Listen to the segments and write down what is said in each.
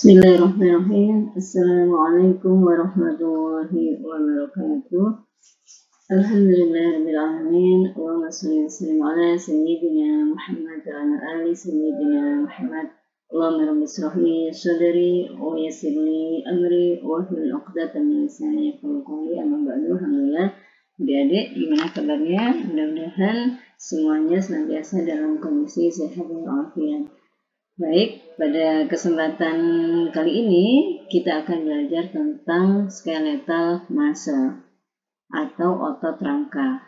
Bismillahirrahmanirrahim. Assalamualaikum warahmatullahi wabarakatuh. Alhamdulillahirrahmanirrahim. Allahumma salli wa ala sayyidina Muhammad wa ala ali sayyidina Muhammad. Allahumma rabbi srahli sadri wa yassir li amri wa hlul 'uqdatam min lisani yafqahu. Amma ba'du. Alhamdulillah. Adik-adik, gimana kabarnya? Mudah-mudahan semuanya senantiasa dalam kondisi sehat dan walafiat. Baik, pada kesempatan kali ini kita akan belajar tentang skeletal muscle atau otot rangka.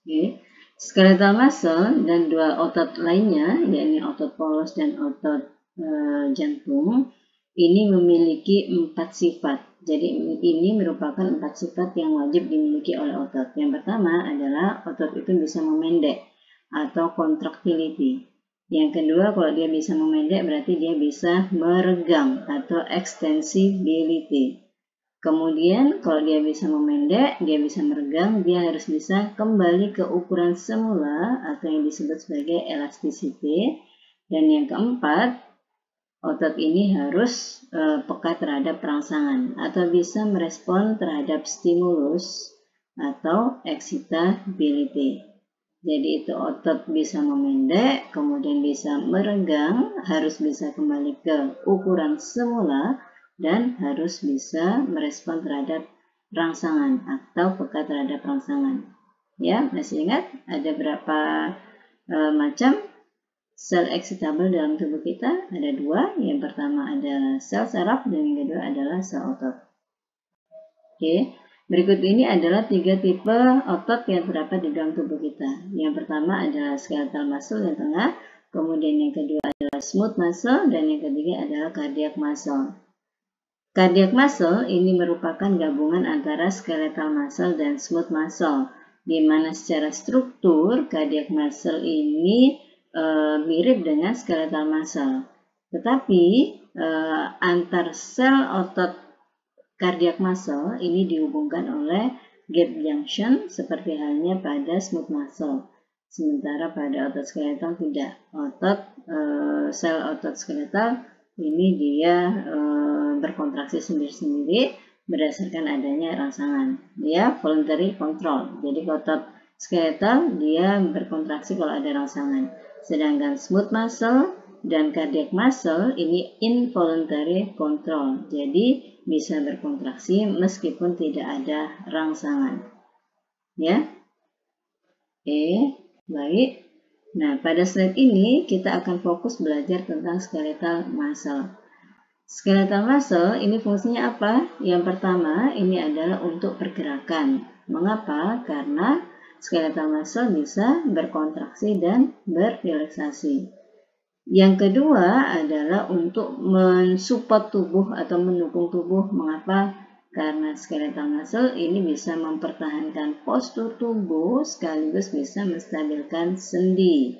Oke. Skeletal muscle dan dua otot lainnya, yakni otot polos dan otot e, jantung, ini memiliki empat sifat. Jadi ini merupakan empat sifat yang wajib dimiliki oleh otot. Yang pertama adalah otot itu bisa memendek atau contractility. Yang kedua, kalau dia bisa memendek berarti dia bisa meregang atau extensibility. Kemudian, kalau dia bisa memendek, dia bisa meregang, dia harus bisa kembali ke ukuran semula atau yang disebut sebagai elasticity. Dan yang keempat, otot ini harus e, peka terhadap perangsangan atau bisa merespon terhadap stimulus atau excitability. Jadi itu otot bisa memendek, kemudian bisa merenggang, harus bisa kembali ke ukuran semula, dan harus bisa merespon terhadap rangsangan atau peka terhadap rangsangan. Ya, masih ingat ada berapa e, macam sel excitable dalam tubuh kita? Ada dua. Yang pertama adalah sel saraf dan yang kedua adalah sel otot. Oke. Berikut ini adalah tiga tipe otot yang terdapat di dalam tubuh kita. Yang pertama adalah skeletal muscle yang tengah, kemudian yang kedua adalah smooth muscle, dan yang ketiga adalah cardiac muscle. Cardiac muscle ini merupakan gabungan antara skeletal muscle dan smooth muscle, di mana secara struktur cardiac muscle ini e, mirip dengan skeletal muscle. Tetapi e, antar sel otot Cardiac muscle ini dihubungkan oleh gap junction seperti halnya pada smooth muscle. Sementara pada otot skeletal tidak. Otot e, sel otot skeletal ini dia e, berkontraksi sendiri-sendiri berdasarkan adanya rangsangan. Dia voluntary control. Jadi otot skeletal dia berkontraksi kalau ada rangsangan. Sedangkan smooth muscle dan cardiac muscle ini involuntary control. Jadi bisa berkontraksi meskipun tidak ada rangsangan. Ya. Oke, baik. Nah, pada slide ini kita akan fokus belajar tentang skeletal muscle. Skeletal muscle ini fungsinya apa? Yang pertama, ini adalah untuk pergerakan. Mengapa? Karena skeletal muscle bisa berkontraksi dan berrelaksasi. Yang kedua adalah untuk mensupport tubuh atau mendukung tubuh. Mengapa? Karena skeletal muscle ini bisa mempertahankan postur tubuh sekaligus bisa menstabilkan sendi.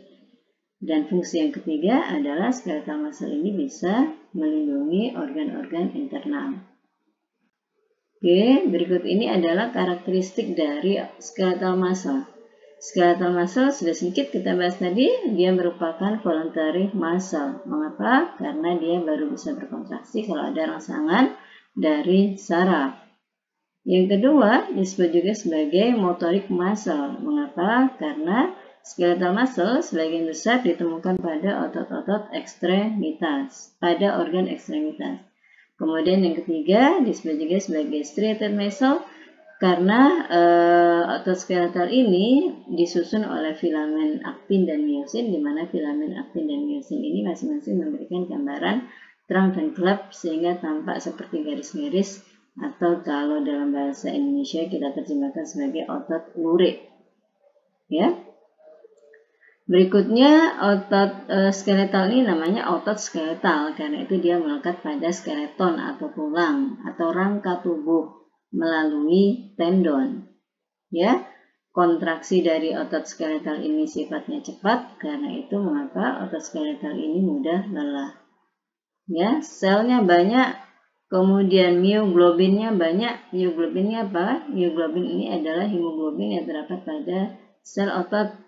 Dan fungsi yang ketiga adalah skeletal muscle ini bisa melindungi organ-organ internal. Oke, berikut ini adalah karakteristik dari skeletal muscle. Skeletal muscle sudah sedikit kita bahas tadi, dia merupakan voluntary muscle. Mengapa? Karena dia baru bisa berkontraksi kalau ada rangsangan dari saraf. Yang kedua disebut juga sebagai motorik muscle. Mengapa? Karena skeletal muscle sebagian besar ditemukan pada otot-otot ekstremitas, pada organ ekstremitas. Kemudian yang ketiga disebut juga sebagai striated muscle karena uh, otot skeletal ini disusun oleh filamen aktin dan miosin, di mana filamen aktin dan miosin ini masing-masing memberikan gambaran terang dan gelap sehingga tampak seperti garis-garis atau kalau dalam bahasa Indonesia kita terjemahkan sebagai otot lurik. Ya. Berikutnya otot e, skeletal ini namanya otot skeletal karena itu dia melekat pada skeleton atau tulang atau rangka tubuh melalui tendon. Ya, kontraksi dari otot skeletal ini sifatnya cepat, karena itu mengapa otot skeletal ini mudah lelah. Ya, selnya banyak, kemudian mioglobinnya banyak. Mioglobinnya apa? Mioglobin ini adalah hemoglobin yang terdapat pada sel otot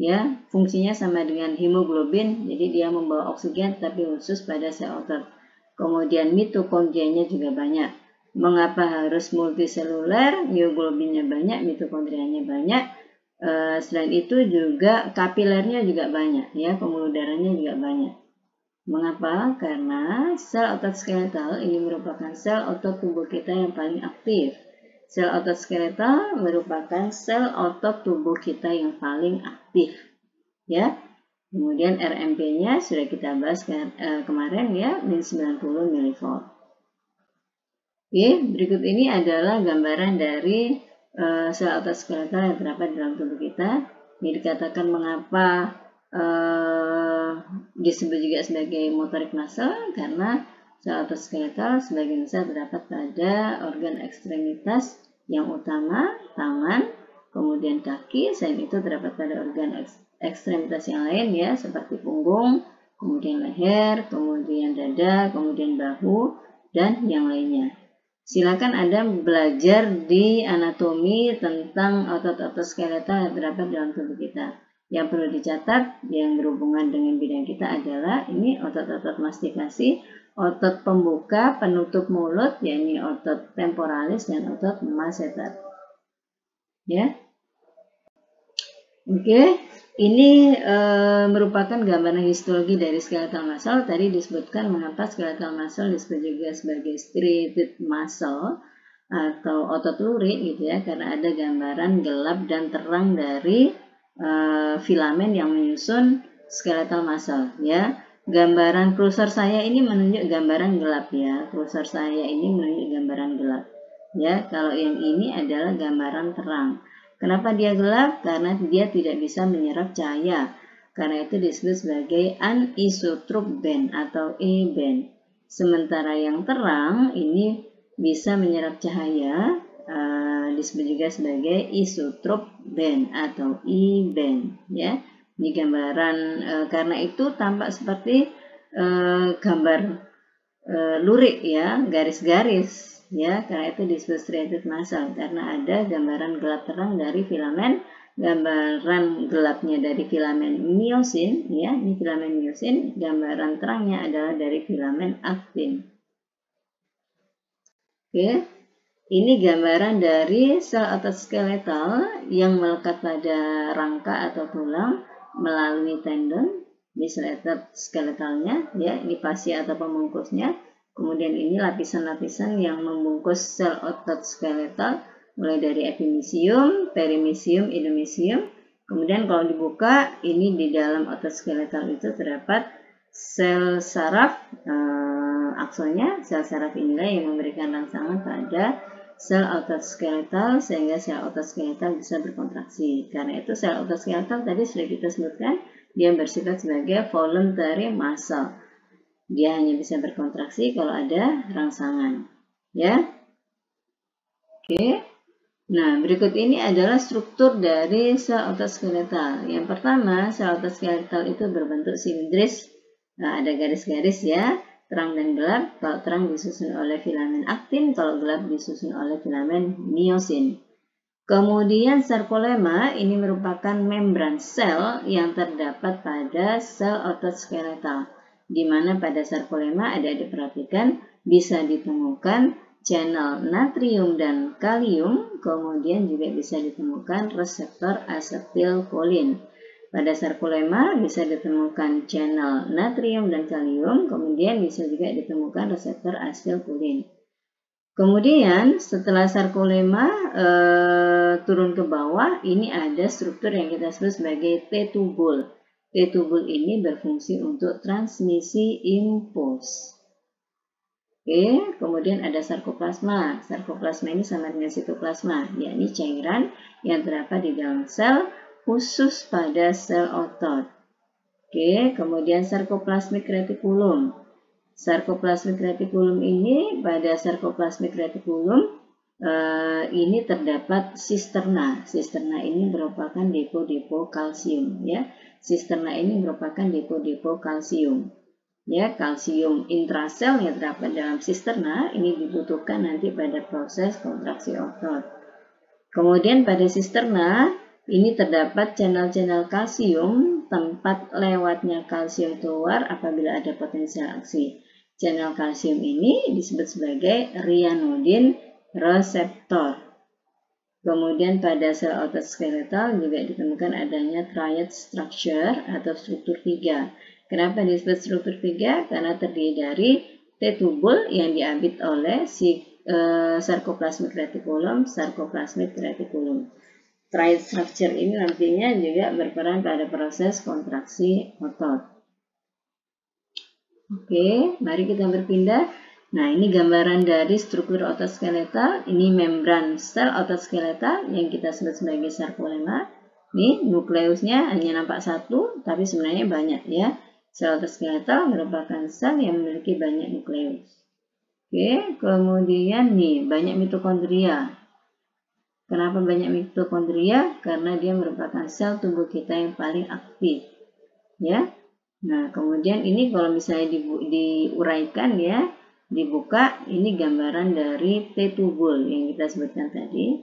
Ya, fungsinya sama dengan hemoglobin, jadi dia membawa oksigen tapi khusus pada sel otot. Kemudian mitokondrianya juga banyak. Mengapa harus multiseluler? Mioglobinnya banyak, mitokondrianya banyak. E, selain itu juga kapilernya juga banyak, ya pembuluh darahnya juga banyak. Mengapa? Karena sel otot skeletal ini merupakan sel otot tubuh kita yang paling aktif. Sel otot skeletal merupakan sel otot tubuh kita yang paling aktif. Ya. Kemudian RMP-nya sudah kita bahas ke, eh, kemarin ya, min 90 mV. Oke, berikut ini adalah gambaran dari uh, sel otot skeletal yang terdapat dalam tubuh kita. Ini dikatakan mengapa uh, disebut juga sebagai motorik muscle karena sel otot skeletal sebagian besar terdapat pada organ ekstremitas yang utama, tangan, kemudian kaki, selain itu terdapat pada organ ekstremitas yang lain ya, seperti punggung, kemudian leher, kemudian dada, kemudian bahu, dan yang lainnya. Silakan Anda belajar di anatomi tentang otot-otot skeletal yang terdapat dalam tubuh kita. Yang perlu dicatat yang berhubungan dengan bidang kita adalah ini otot-otot mastikasi, otot pembuka, penutup mulut, yakni otot temporalis dan otot masseter. Ya. Oke. Ini e, merupakan gambaran histologi dari skeletal muscle. Tadi disebutkan mengapa skeletal muscle disebut juga sebagai striated muscle atau otot lurik gitu ya, karena ada gambaran gelap dan terang dari e, filamen yang menyusun skeletal muscle ya. Gambaran kursor saya ini menunjuk gambaran gelap ya. Kursor saya ini menunjuk gambaran gelap. Ya, kalau yang ini adalah gambaran terang. Kenapa dia gelap? Karena dia tidak bisa menyerap cahaya. Karena itu disebut sebagai anisotrope band atau E-band. Sementara yang terang ini bisa menyerap cahaya, uh, disebut juga sebagai isotrope band atau E-band. Ya, ini gambaran uh, karena itu tampak seperti uh, gambar lurik ya, garis-garis ya karena itu disebut muscle karena ada gambaran gelap terang dari filamen gambaran gelapnya dari filamen miosin ya ini filamen miosin gambaran terangnya adalah dari filamen aktin. Oke ini gambaran dari sel otot skeletal yang melekat pada rangka atau tulang melalui tendon di skeletalnya ya ini pasi atau pembungkusnya Kemudian ini lapisan-lapisan yang membungkus sel otot skeletal mulai dari epimisium, perimisium, indomisium. Kemudian kalau dibuka, ini di dalam otot skeletal itu terdapat sel saraf eh, aksonya. Sel saraf inilah yang memberikan rangsangan pada sel otot skeletal sehingga sel otot skeletal bisa berkontraksi. Karena itu sel otot skeletal tadi sudah kita sebutkan dia bersifat sebagai voluntary muscle dia hanya bisa berkontraksi kalau ada rangsangan. Ya. Oke. Nah, berikut ini adalah struktur dari sel otot skeletal. Yang pertama, sel otot skeletal itu berbentuk silindris. Nah, ada garis-garis ya, terang dan gelap. Kalau terang disusun oleh filamen aktin, kalau gelap disusun oleh filamen miosin. Kemudian sarkolema ini merupakan membran sel yang terdapat pada sel otot skeletal di mana pada sarkolema ada diperhatikan bisa ditemukan channel natrium dan kalium, kemudian juga bisa ditemukan reseptor asetilkolin. Pada sarkolema bisa ditemukan channel natrium dan kalium, kemudian bisa juga ditemukan reseptor asetilkolin. Kemudian setelah sarkolema e, turun ke bawah, ini ada struktur yang kita sebut sebagai T-tubul. T-tubul ini berfungsi untuk transmisi impuls. Oke, kemudian ada sarkoplasma. Sarkoplasma ini sama dengan sitoplasma, yakni cairan yang terdapat di dalam sel khusus pada sel otot. Oke, kemudian sarkoplasmik retikulum. Sarkoplasmik retikulum ini pada sarkoplasmik retikulum eh, ini terdapat sisterna. Sisterna ini merupakan depo-depo kalsium ya. Sisterna ini merupakan depo-depo kalsium. Ya, kalsium intrasel yang terdapat dalam sisterna ini dibutuhkan nanti pada proses kontraksi otot. Kemudian pada sisterna ini terdapat channel-channel kalsium tempat lewatnya kalsium keluar apabila ada potensial aksi. Channel kalsium ini disebut sebagai ryanodin reseptor. Kemudian pada sel otot skeletal juga ditemukan adanya triad structure atau struktur tiga. Kenapa disebut struktur tiga? Karena terdiri dari T-tubul yang diambil oleh si uh, sarcoplasmic reticulum, sarcoplasmic reticulum. Triad structure ini nantinya juga berperan pada proses kontraksi otot. Oke, mari kita berpindah. Nah, ini gambaran dari struktur otot skeletal. Ini membran sel otot skeletal yang kita sebut sebagai sarkolema. Ini nukleusnya hanya nampak satu, tapi sebenarnya banyak ya. Sel otot skeletal merupakan sel yang memiliki banyak nukleus. Oke, kemudian nih banyak mitokondria. Kenapa banyak mitokondria? Karena dia merupakan sel tubuh kita yang paling aktif. Ya, Nah, kemudian ini kalau misalnya di, diuraikan ya, dibuka, ini gambaran dari T-tubul yang kita sebutkan tadi.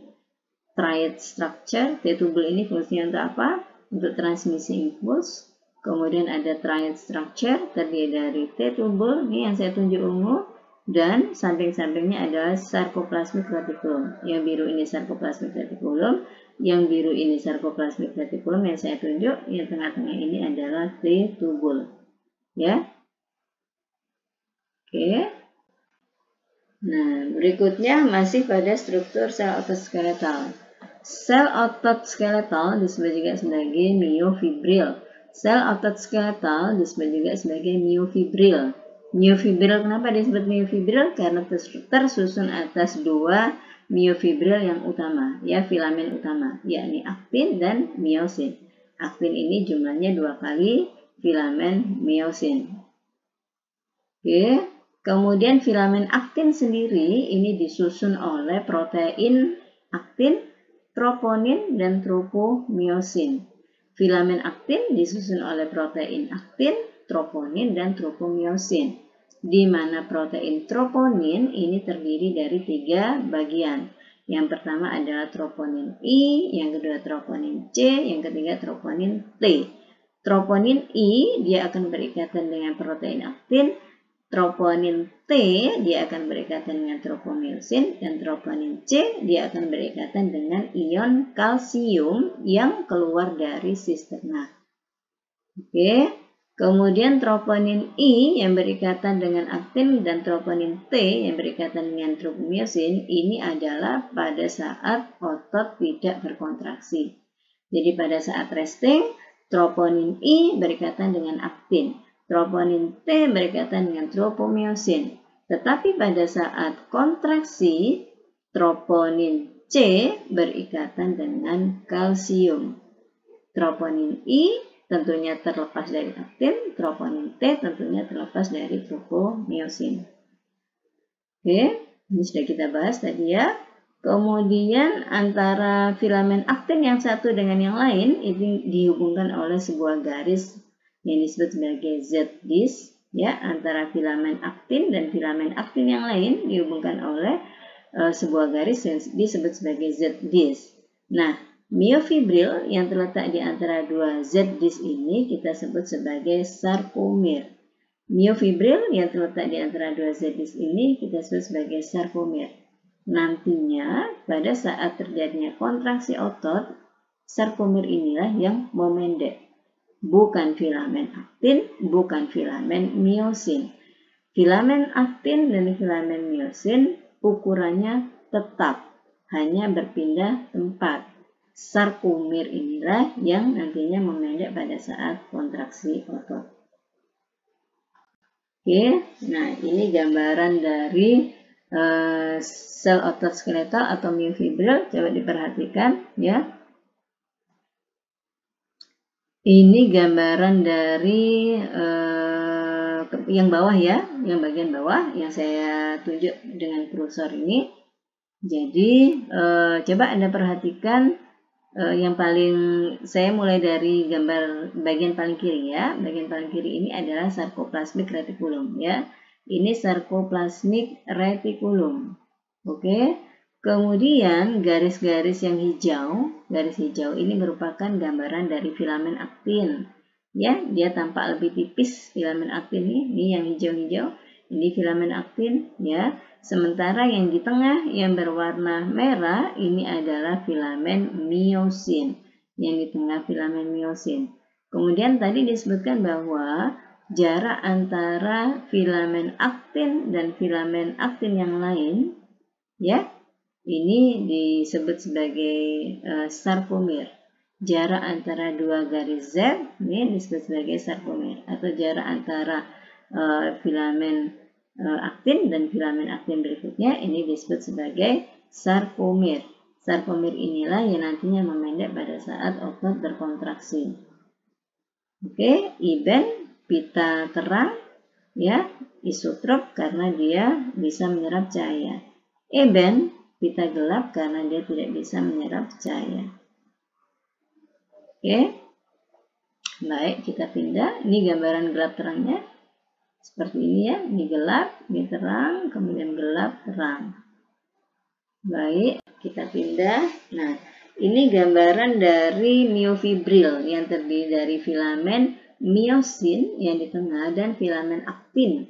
Triad structure, T-tubul ini fungsinya untuk apa? Untuk transmisi impuls. Kemudian ada triad structure, terdiri dari T-tubul, ini yang saya tunjuk ungu, dan samping-sampingnya adalah sarcoplasmic reticulum. Yang biru ini sarcoplasmic reticulum, yang biru ini sarcoplasmic reticulum yang saya tunjuk, yang tengah-tengah ini adalah T-tubul. Ya. Oke. Nah, berikutnya masih pada struktur sel otot skeletal. Sel otot skeletal disebut juga sebagai myofibril. Sel otot skeletal disebut juga sebagai myofibril. Myofibril kenapa disebut myofibril? Karena tersusun atas dua miofibril yang utama, ya filamen utama, yakni aktin dan miosin. Aktin ini jumlahnya dua kali filamen miosin. Oke, kemudian filamen aktin sendiri ini disusun oleh protein aktin, troponin, dan tropomiosin. Filamen aktin disusun oleh protein aktin, troponin, dan tropomiosin di mana protein troponin ini terdiri dari tiga bagian. Yang pertama adalah troponin I, yang kedua troponin C, yang ketiga troponin T. Troponin I dia akan berikatan dengan protein aktin, troponin T dia akan berikatan dengan tropomyosin, dan troponin C dia akan berikatan dengan ion kalsium yang keluar dari sisterna. Oke. Kemudian troponin I yang berikatan dengan aktin dan troponin T yang berikatan dengan tropomyosin ini adalah pada saat otot tidak berkontraksi. Jadi pada saat resting, troponin I berikatan dengan aktin, troponin T berikatan dengan tropomyosin. Tetapi pada saat kontraksi, troponin C berikatan dengan kalsium. Troponin I tentunya terlepas dari aktin, troponin T tentunya terlepas dari tropomyosin. Oke, ini sudah kita bahas tadi ya. Kemudian antara filamen aktin yang satu dengan yang lain ini dihubungkan oleh sebuah garis yang disebut sebagai Z-dis ya antara filamen aktin dan filamen aktin yang lain dihubungkan oleh uh, sebuah garis yang disebut sebagai Z-dis. Nah, Miofibril yang terletak di antara dua Z-dis ini kita sebut sebagai sarkomer. Miofibril yang terletak di antara dua Z-dis ini kita sebut sebagai sarkomer. Nantinya pada saat terjadinya kontraksi otot, sarkomer inilah yang memendek. Bukan filamen aktin, bukan filamen miosin. Filamen aktin dan filamen miosin ukurannya tetap, hanya berpindah tempat sarkomer inilah yang nantinya memendek pada saat kontraksi otot. Oke, nah ini gambaran dari uh, sel otot skeletal atau myofibril. Coba diperhatikan ya. Ini gambaran dari uh, yang bawah ya, yang bagian bawah yang saya tunjuk dengan kursor ini. Jadi uh, coba Anda perhatikan uh, yang paling saya mulai dari gambar bagian paling kiri ya. Bagian paling kiri ini adalah sarcoplasmic reticulum ya. Ini sarcoplasmic reticulum. Oke. Kemudian garis-garis yang hijau, garis hijau ini merupakan gambaran dari filamen aktin. Ya, dia tampak lebih tipis filamen aktin ini, ini yang hijau-hijau, ini filamen aktin ya. Sementara yang di tengah yang berwarna merah ini adalah filamen miosin. Yang di tengah filamen miosin. Kemudian tadi disebutkan bahwa jarak antara filamen aktin dan filamen aktin yang lain ya ini disebut sebagai uh, sarkomer. Jarak antara dua garis Z ini disebut sebagai sarkomer atau jarak antara uh, filamen uh, aktin dan filamen aktin berikutnya ini disebut sebagai sarkomer. Sarkomer inilah yang nantinya memendek pada saat otot berkontraksi. Oke, iben pita terang ya isotrop karena dia bisa menyerap cahaya. Eben pita gelap karena dia tidak bisa menyerap cahaya. Oke. Baik, kita pindah. Ini gambaran gelap terangnya. Seperti ini ya. Ini gelap, ini terang, kemudian gelap, terang. Baik, kita pindah. Nah, ini gambaran dari miofibril yang terdiri dari filamen miosin yang di tengah dan filamen aktin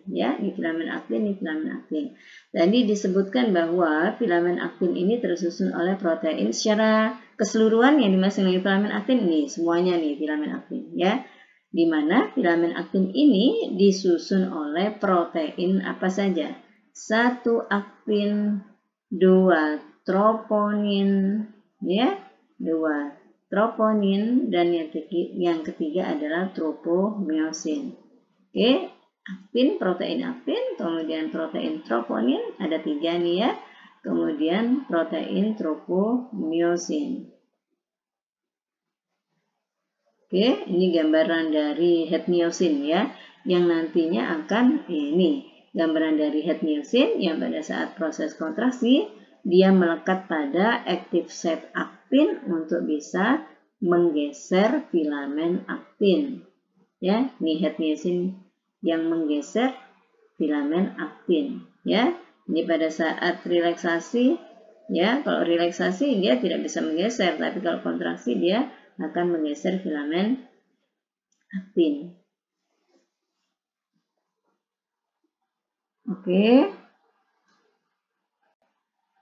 ya. Di filamen aktin di filamen aktin tadi disebutkan bahwa filamen aktin ini tersusun oleh protein secara keseluruhan yang dimaksud dengan filamen aktin ini. Semuanya nih filamen aktin ya. Di mana filamen aktin ini disusun oleh protein apa saja? Satu aktin dua troponin ya. Dua troponin dan yang ketiga, yang ketiga adalah tropomyosin. Oke, aktin, protein aktin, kemudian protein troponin, ada tiga nih ya. Kemudian protein tropomyosin. Oke, ini gambaran dari head myosin ya, yang nantinya akan ini gambaran dari head myosin yang pada saat proses kontraksi dia melekat pada active site aktin untuk bisa menggeser filamen aktin. Ya, ini head myosin yang menggeser filamen aktin. Ya, ini pada saat relaksasi, ya, kalau relaksasi dia tidak bisa menggeser, tapi kalau kontraksi dia akan menggeser filamen aktin. Oke.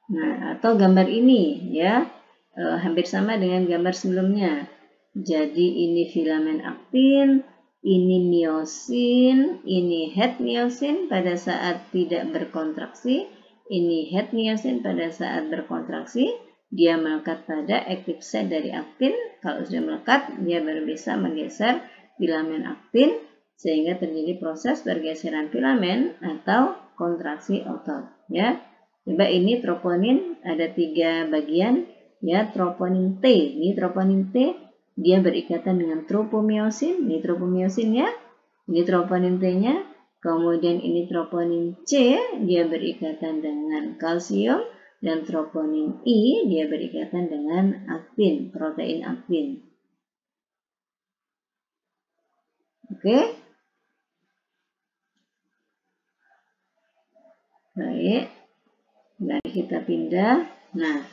Nah, atau gambar ini ya, e, hampir sama dengan gambar sebelumnya. Jadi ini filamen aktin, ini miosin, ini head miosin pada saat tidak berkontraksi, ini head miosin pada saat berkontraksi, dia melekat pada active site dari aktin. Kalau sudah melekat, dia baru bisa menggeser filamen aktin sehingga terjadi proses pergeseran filamen atau kontraksi otot ya. Coba ini troponin ada tiga bagian ya troponin T. Ini troponin T dia berikatan dengan tropomyosin. Ini tropomyosin ya. Ini troponin T-nya. Kemudian ini troponin C dia berikatan dengan kalsium dan troponin I dia berikatan dengan aktin, protein aktin. Oke. Baik. Nah, kita pindah. Nah,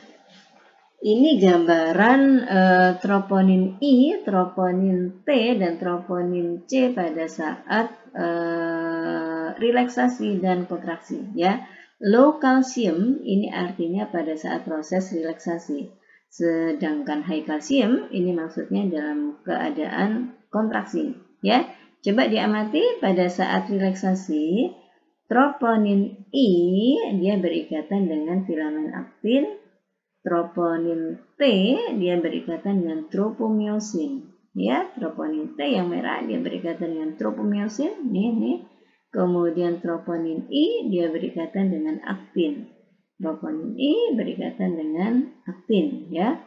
ini gambaran e, troponin I, troponin T, dan troponin C pada saat e, relaksasi dan kontraksi. Ya, low calcium ini artinya pada saat proses relaksasi. Sedangkan high calcium ini maksudnya dalam keadaan kontraksi. Ya, coba diamati pada saat relaksasi Troponin I dia berikatan dengan filamen aktin. Troponin T dia berikatan dengan tropomyosin. Ya, troponin T yang merah dia berikatan dengan tropomyosin. Nih, nih. Kemudian troponin I dia berikatan dengan aktin. Troponin I berikatan dengan aktin, ya.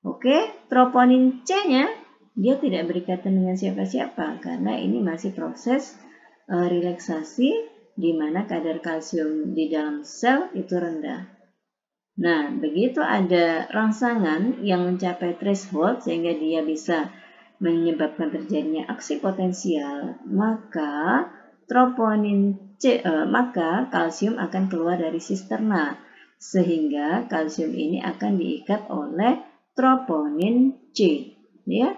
Oke, troponin C-nya dia tidak berikatan dengan siapa-siapa karena ini masih proses uh, relaksasi di mana kadar kalsium di dalam sel itu rendah. Nah, begitu ada rangsangan yang mencapai threshold sehingga dia bisa menyebabkan terjadinya aksi potensial, maka troponin C, eh, maka kalsium akan keluar dari sisterna. sehingga kalsium ini akan diikat oleh troponin C. Ya,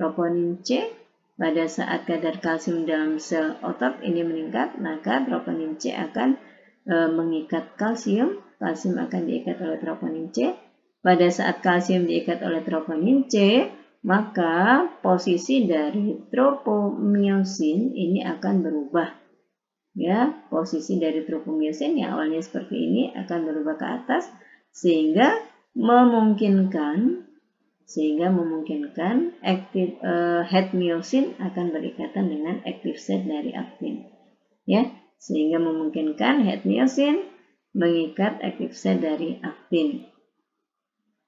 troponin C pada saat kadar kalsium dalam sel otot ini meningkat, maka troponin C akan e, mengikat kalsium. Kalsium akan diikat oleh troponin C. Pada saat kalsium diikat oleh troponin C, maka posisi dari tropomyosin ini akan berubah. Ya, posisi dari tropomyosin yang awalnya seperti ini akan berubah ke atas sehingga memungkinkan sehingga memungkinkan aktif uh, head myosin akan berikatan dengan active site dari aktin. Ya, sehingga memungkinkan head myosin mengikat site dari aktin.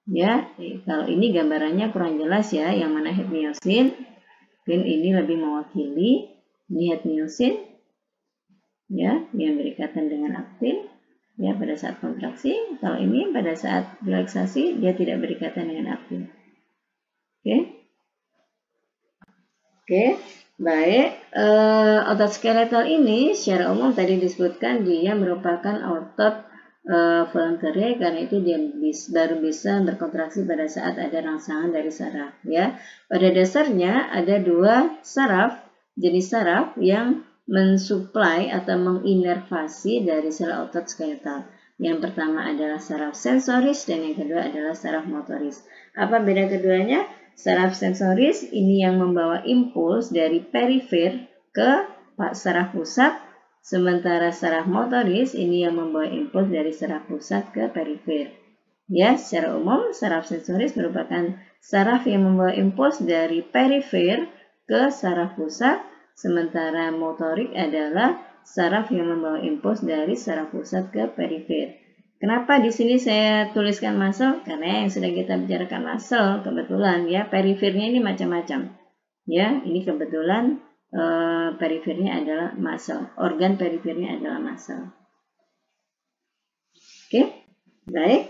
Ya, kalau ini gambarannya kurang jelas ya, yang mana head myosin. Mungkin ini lebih mewakili ini head myosin ya, yang berikatan dengan aktin ya pada saat kontraksi. Kalau ini pada saat relaksasi dia tidak berikatan dengan aktin. Oke. Oke, baik. Uh, otot skeletal ini secara umum tadi disebutkan dia merupakan otot uh, voluntary karena itu dia bis, baru bisa berkontraksi pada saat ada rangsangan dari saraf ya. Pada dasarnya ada dua saraf jenis saraf yang mensuplai atau menginervasi dari sel otot skeletal. Yang pertama adalah saraf sensoris dan yang kedua adalah saraf motoris. Apa beda keduanya? Saraf sensoris ini yang membawa impuls dari perifer ke saraf pusat, sementara saraf motoris ini yang membawa impuls dari saraf pusat ke perifer. Ya, secara umum saraf sensoris merupakan saraf yang membawa impuls dari perifer ke saraf pusat, sementara motorik adalah saraf yang membawa impuls dari saraf pusat ke perifer. Kenapa di sini saya tuliskan muscle? Karena yang sedang kita bicarakan muscle kebetulan ya perifernya ini macam-macam. Ya, ini kebetulan e, perifernya adalah muscle. Organ perifernya adalah muscle. Oke, baik.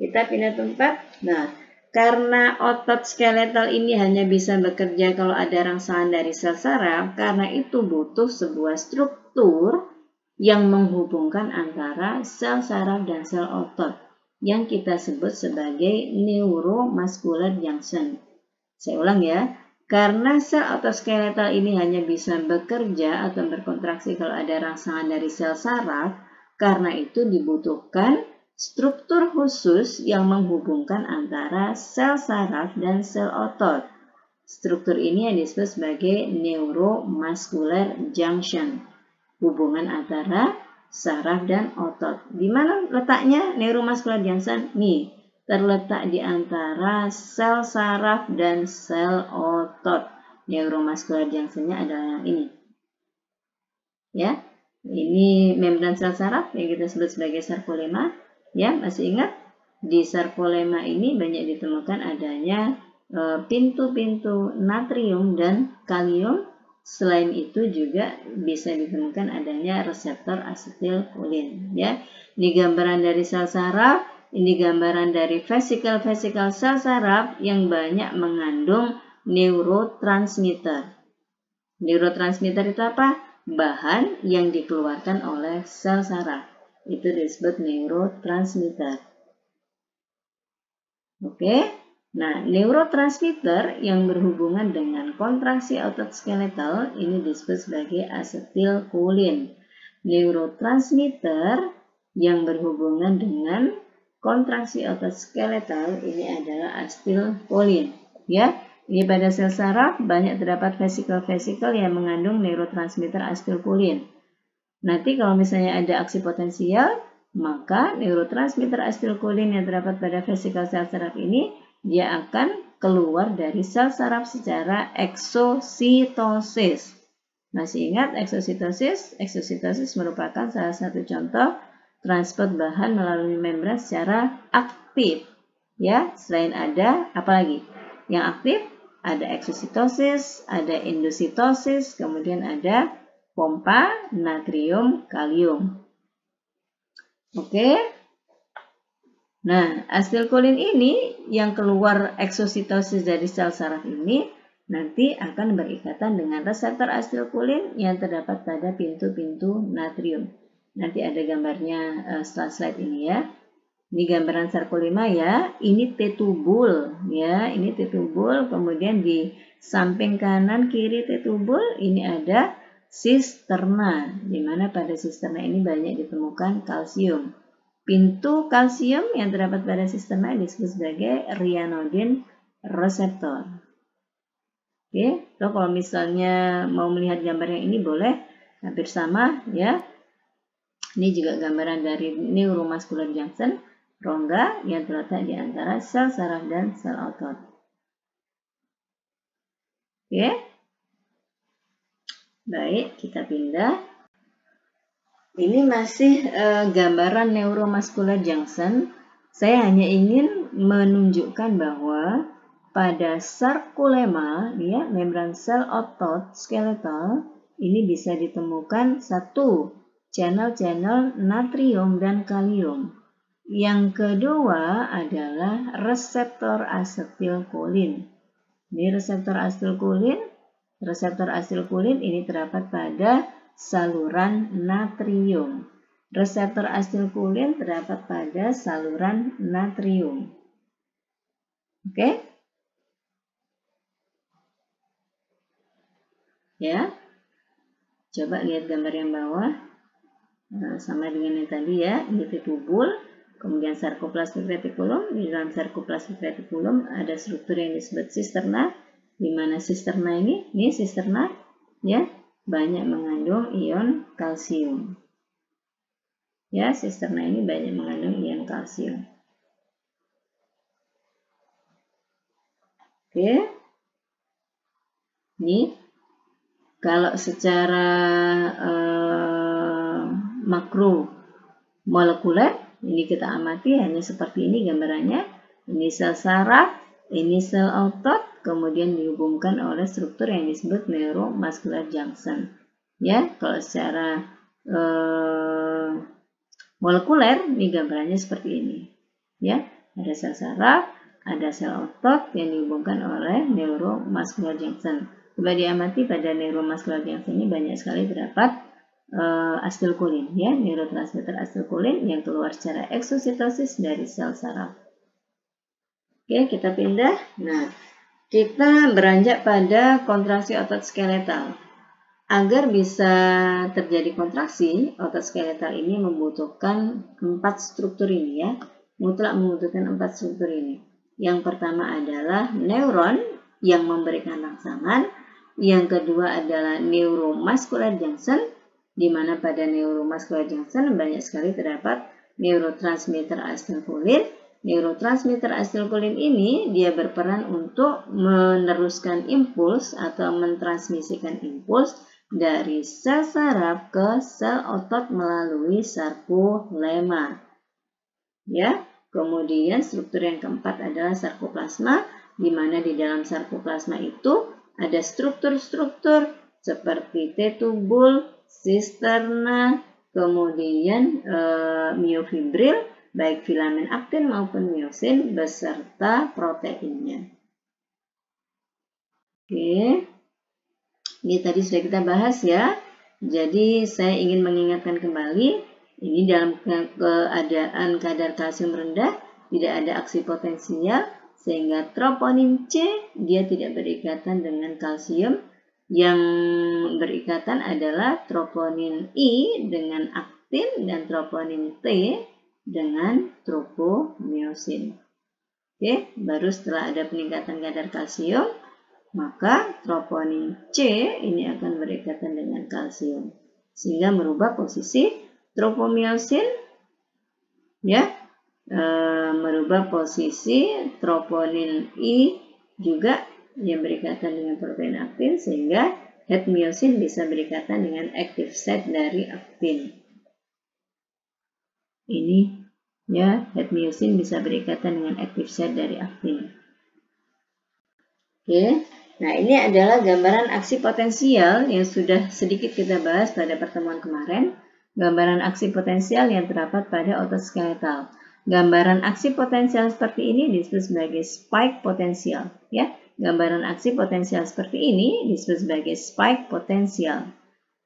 Kita pindah tempat. Nah, karena otot skeletal ini hanya bisa bekerja kalau ada rangsangan dari sel saraf, karena itu butuh sebuah struktur yang menghubungkan antara sel saraf dan sel otot yang kita sebut sebagai neuromuscular junction. Saya ulang ya, karena sel otot skeletal ini hanya bisa bekerja atau berkontraksi kalau ada rangsangan dari sel saraf, karena itu dibutuhkan struktur khusus yang menghubungkan antara sel saraf dan sel otot. Struktur ini yang disebut sebagai neuromuscular junction hubungan antara saraf dan otot. Di mana letaknya neuromuscular junction? Nih, terletak di antara sel saraf dan sel otot. Neuromuscular junctionnya adalah yang ini. Ya, ini membran sel saraf yang kita sebut sebagai sarkolema. Ya, masih ingat? Di sarkolema ini banyak ditemukan adanya eh, pintu-pintu natrium dan kalium Selain itu juga bisa ditemukan adanya reseptor asetilkolin ya. Ini gambaran dari sel saraf, ini gambaran dari vesikel-vesikel sel saraf yang banyak mengandung neurotransmitter. Neurotransmitter itu apa? Bahan yang dikeluarkan oleh sel saraf. Itu disebut neurotransmitter. Oke. Nah, neurotransmitter yang berhubungan dengan kontraksi otot skeletal ini disebut sebagai asetilkolin. Neurotransmitter yang berhubungan dengan kontraksi otot skeletal ini adalah asetilkolin. Ya, ini pada sel saraf banyak terdapat vesikel-vesikel yang mengandung neurotransmitter asetilkolin. Nanti kalau misalnya ada aksi potensial, maka neurotransmitter asetilkolin yang terdapat pada vesikel sel saraf ini dia akan keluar dari sel saraf secara eksositosis. Masih ingat eksositosis? Eksositosis merupakan salah satu contoh transport bahan melalui membran secara aktif. Ya, selain ada apa lagi? Yang aktif ada eksositosis, ada endositosis, kemudian ada pompa natrium kalium. Oke, Nah, asetilkolin ini yang keluar eksositosis dari sel saraf ini nanti akan berikatan dengan reseptor asetilkolin yang terdapat pada pintu-pintu natrium. Nanti ada gambarnya uh, setelah slide ini ya. Ini gambaran sarkolema ya. Ini T-tubul ya. Ini T-tubul. Kemudian di samping kanan kiri T-tubul ini ada sisterna. Di mana pada sisterna ini banyak ditemukan kalsium. Pintu kalsium yang terdapat pada sisterna disebut sebagai ryanodin reseptor. Oke, so kalau misalnya mau melihat gambar yang ini boleh hampir sama ya. Ini juga gambaran dari neuromuscular junction rongga yang terletak di antara sel saraf dan sel otot. Oke. Baik, kita pindah. Ini masih e, gambaran neuromuscular junction. Saya hanya ingin menunjukkan bahwa pada sarkolema, ya, membran sel otot skeletal, ini bisa ditemukan satu channel-channel natrium dan kalium. Yang kedua adalah reseptor asetilkolin. Ini reseptor asetilkolin. Reseptor asetilkolin ini terdapat pada saluran natrium. Reseptor asetilkolin terdapat pada saluran natrium. Oke? Ya. Coba lihat gambar yang bawah. Nah, sama dengan yang tadi ya, ini tubul Kemudian sarkoplasmik retikulum, di dalam sarkoplasmik retikulum ada struktur yang disebut sisterna, di mana sisterna ini, ini sisterna ya, banyak mengandung ion kalsium. Ya, sisterna ini banyak mengandung ion kalsium. Oke. Ini kalau secara uh, makro molekuler ini kita amati hanya seperti ini gambarannya. Ini sel saraf, ini sel otot, kemudian dihubungkan oleh struktur yang disebut neuromuscular junction. Ya, kalau secara eh, molekuler, ini gambarannya seperti ini. Ya, ada sel saraf, ada sel otot yang dihubungkan oleh neuromuscular junction. Coba diamati pada neuromuscular junction ini banyak sekali terdapat uh, asetilkolin ya, neurotransmitter asetilkolin yang keluar secara eksositosis dari sel saraf. Oke, kita pindah. Nah, kita beranjak pada kontraksi otot skeletal. Agar bisa terjadi kontraksi, otot skeletal ini membutuhkan empat struktur ini ya. Mutlak membutuhkan empat struktur ini. Yang pertama adalah neuron yang memberikan rangsangan. Yang kedua adalah neuromuscular junction di mana pada neuromuscular junction banyak sekali terdapat neurotransmitter asetilkolin. Neurotransmitter asetilkolin ini dia berperan untuk meneruskan impuls atau mentransmisikan impuls dari sel saraf ke sel otot melalui sarkolema. Ya, kemudian struktur yang keempat adalah sarkoplasma, di mana di dalam sarkoplasma itu ada struktur-struktur seperti T-tubul, sisterna, kemudian e, miofibril, baik filamen aktin maupun miosin beserta proteinnya. Oke, ini tadi sudah kita bahas ya. Jadi saya ingin mengingatkan kembali, ini dalam keadaan kadar kalsium rendah, tidak ada aksi potensial, sehingga troponin C dia tidak berikatan dengan kalsium yang berikatan adalah troponin I dengan aktin dan troponin T dengan tropomyosin. Oke, baru setelah ada peningkatan kadar kalsium, maka troponin C ini akan berikatan dengan kalsium. Sehingga merubah posisi tropomyosin ya, e, merubah posisi troponin I juga yang berikatan dengan protein aktin sehingga het myosin bisa berikatan dengan active site dari aktin. Ini ya, het myosin bisa berikatan dengan active site dari aktin. Oke. Nah, ini adalah gambaran aksi potensial yang sudah sedikit kita bahas pada pertemuan kemarin. Gambaran aksi potensial yang terdapat pada otot skeletal. Gambaran aksi potensial seperti ini disebut sebagai spike potensial, ya. Gambaran aksi potensial seperti ini disebut sebagai spike potensial.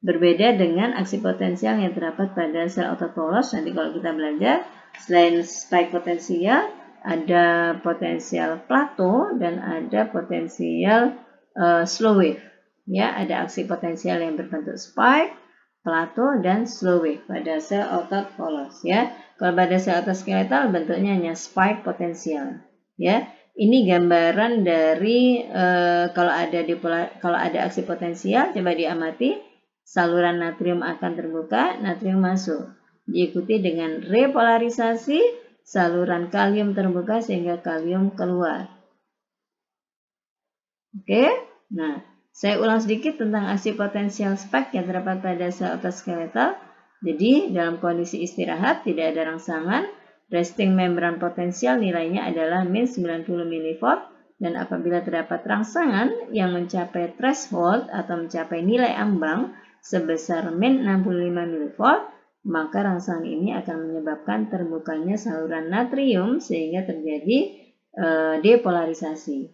Berbeda dengan aksi potensial yang terdapat pada sel otot polos, nanti kalau kita belajar, Selain spike potensial, ada potensial plateau dan ada potensial uh, slow wave. Ya, ada aksi potensial yang berbentuk spike, plateau dan slow wave pada sel otot polos ya. Kalau pada sel otot skeletal bentuknya hanya spike potensial ya. Ini gambaran dari uh, kalau ada dipolar, kalau ada aksi potensial coba diamati saluran natrium akan terbuka, natrium masuk. Diikuti dengan repolarisasi, saluran kalium terbuka sehingga kalium keluar. Oke, nah saya ulang sedikit tentang aksi potensial spike yang terdapat pada sel otot skeletal. Jadi, dalam kondisi istirahat tidak ada rangsangan, resting membran potensial nilainya adalah min 90 mV dan apabila terdapat rangsangan yang mencapai threshold atau mencapai nilai ambang, sebesar min 65 mV, maka rangsangan ini akan menyebabkan terbukanya saluran natrium sehingga terjadi e, depolarisasi.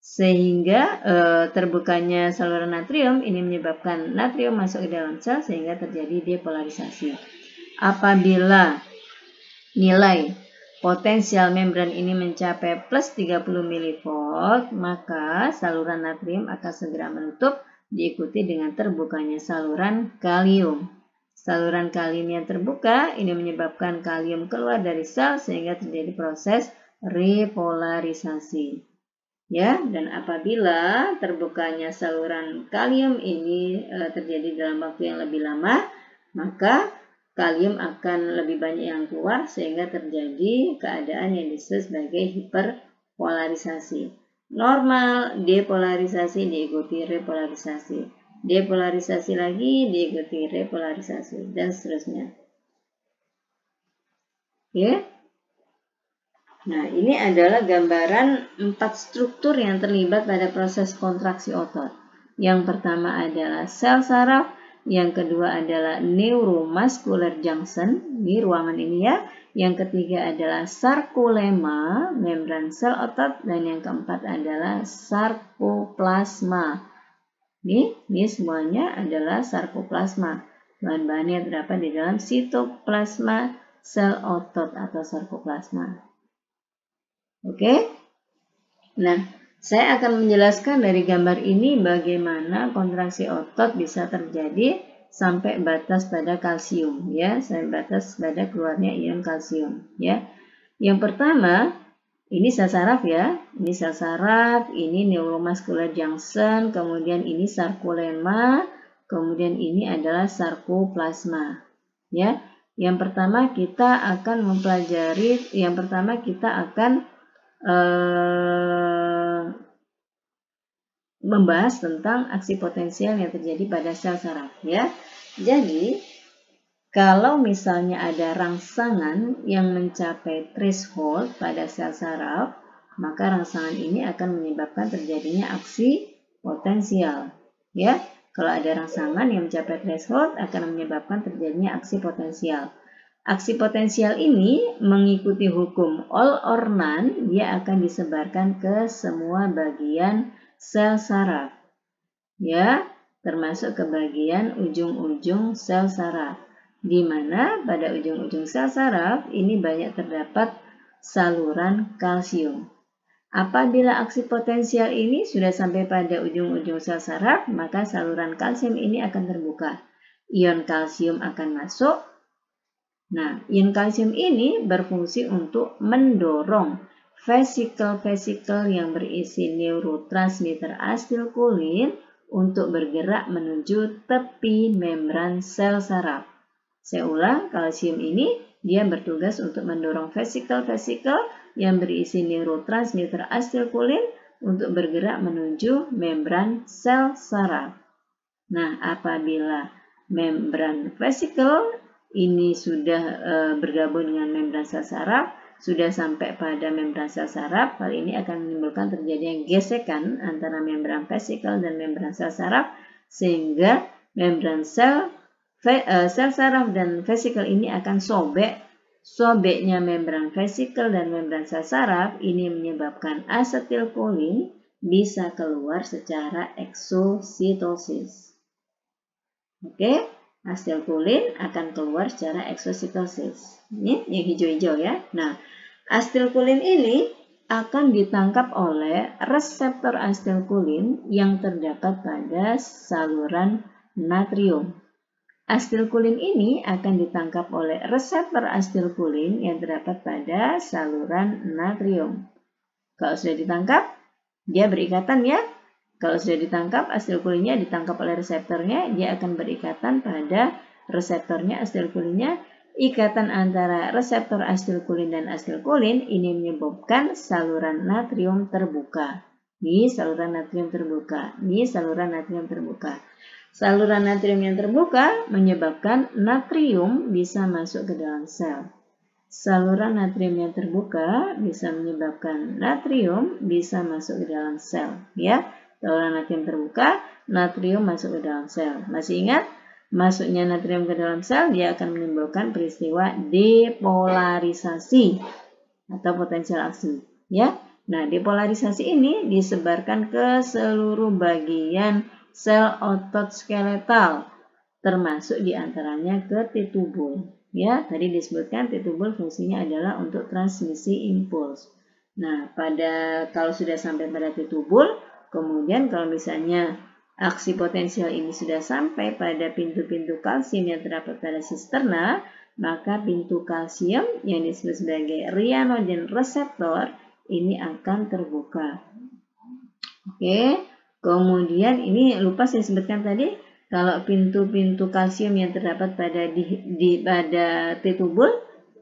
Sehingga e, terbukanya saluran natrium ini menyebabkan natrium masuk ke dalam sel sehingga terjadi depolarisasi. Apabila nilai potensial membran ini mencapai plus 30 mV, maka saluran natrium akan segera menutup diikuti dengan terbukanya saluran kalium. Saluran kalium yang terbuka ini menyebabkan kalium keluar dari sel sehingga terjadi proses repolarisasi. Ya, dan apabila terbukanya saluran kalium ini e, terjadi dalam waktu yang lebih lama, maka kalium akan lebih banyak yang keluar sehingga terjadi keadaan yang disebut sebagai hiperpolarisasi. Normal, depolarisasi diikuti repolarisasi. Depolarisasi lagi diikuti repolarisasi dan seterusnya. Oke. Nah, ini adalah gambaran empat struktur yang terlibat pada proses kontraksi otot. Yang pertama adalah sel saraf, yang kedua adalah neuromuscular junction di ruangan ini ya. Yang ketiga adalah sarkolema, membran sel otot. Dan yang keempat adalah sarkoplasma. Ini, ini semuanya adalah sarkoplasma. Bahan-bahannya terdapat di dalam sitoplasma sel otot atau sarkoplasma. Oke? Nah, saya akan menjelaskan dari gambar ini bagaimana kontraksi otot bisa terjadi sampai batas pada kalsium ya, sampai batas pada keluarnya ion kalsium ya. Yang pertama, ini sel saraf ya, ini sel saraf, ini neuromuscular junction, kemudian ini sarkolema, kemudian ini adalah sarkoplasma ya. Yang pertama kita akan mempelajari, yang pertama kita akan eh, membahas tentang aksi potensial yang terjadi pada sel saraf ya. Jadi, kalau misalnya ada rangsangan yang mencapai threshold pada sel saraf, maka rangsangan ini akan menyebabkan terjadinya aksi potensial. Ya, kalau ada rangsangan yang mencapai threshold akan menyebabkan terjadinya aksi potensial. Aksi potensial ini mengikuti hukum all or none, dia akan disebarkan ke semua bagian sel saraf. Ya, termasuk ke bagian ujung-ujung sel saraf. Di mana pada ujung-ujung sel saraf ini banyak terdapat saluran kalsium. Apabila aksi potensial ini sudah sampai pada ujung-ujung sel saraf, maka saluran kalsium ini akan terbuka. Ion kalsium akan masuk. Nah, ion kalsium ini berfungsi untuk mendorong vesikel-vesikel yang berisi neurotransmitter asetilkolin untuk bergerak menuju tepi membran sel saraf. Saya ulang, kalsium ini dia bertugas untuk mendorong vesikel-vesikel yang berisi neurotransmitter asetilkolin untuk bergerak menuju membran sel saraf. Nah, apabila membran vesikel ini sudah e, bergabung dengan membran sel saraf, sudah sampai pada membran sel saraf, hal ini akan menimbulkan terjadinya gesekan antara membran vesikel dan membran sel saraf sehingga membran sel eh, sel saraf dan vesikel ini akan sobek. Sobeknya membran vesikel dan membran sel saraf ini menyebabkan asetilkolin bisa keluar secara eksositosis. Oke, Asetilkolin akan keluar secara eksositosis. Ini yang hijau-hijau ya. Nah, asetilkolin ini akan ditangkap oleh reseptor asetilkolin yang terdapat pada saluran natrium. Asetilkolin ini akan ditangkap oleh reseptor asetilkolin yang terdapat pada saluran natrium. Kalau sudah ditangkap, dia berikatan ya. Kalau sudah ditangkap, asetilkolinnya ditangkap oleh reseptornya, dia akan berikatan pada reseptornya asetilkolinnya. Ikatan antara reseptor asetilkolin dan asetilkolin ini menyebabkan saluran natrium terbuka. Ini saluran natrium terbuka. Ini saluran natrium terbuka. Saluran natrium yang terbuka menyebabkan natrium bisa masuk ke dalam sel. Saluran natrium yang terbuka bisa menyebabkan natrium bisa masuk ke dalam sel. Ya, saluran natrium terbuka, natrium masuk ke dalam sel. Masih ingat? Masuknya natrium ke dalam sel dia akan menimbulkan peristiwa depolarisasi atau potensial aksi. Ya, nah depolarisasi ini disebarkan ke seluruh bagian sel otot skeletal, termasuk di antaranya ke titubul. Ya, tadi disebutkan titubul fungsinya adalah untuk transmisi impuls. Nah, pada kalau sudah sampai pada titubul, kemudian kalau misalnya aksi potensial ini sudah sampai pada pintu-pintu kalsium yang terdapat pada sisterna, maka pintu kalsium yang disebut sebagai ryanodin reseptor ini akan terbuka. Oke, Kemudian ini lupa saya sebutkan tadi kalau pintu-pintu kalsium yang terdapat pada di, di pada T-tubul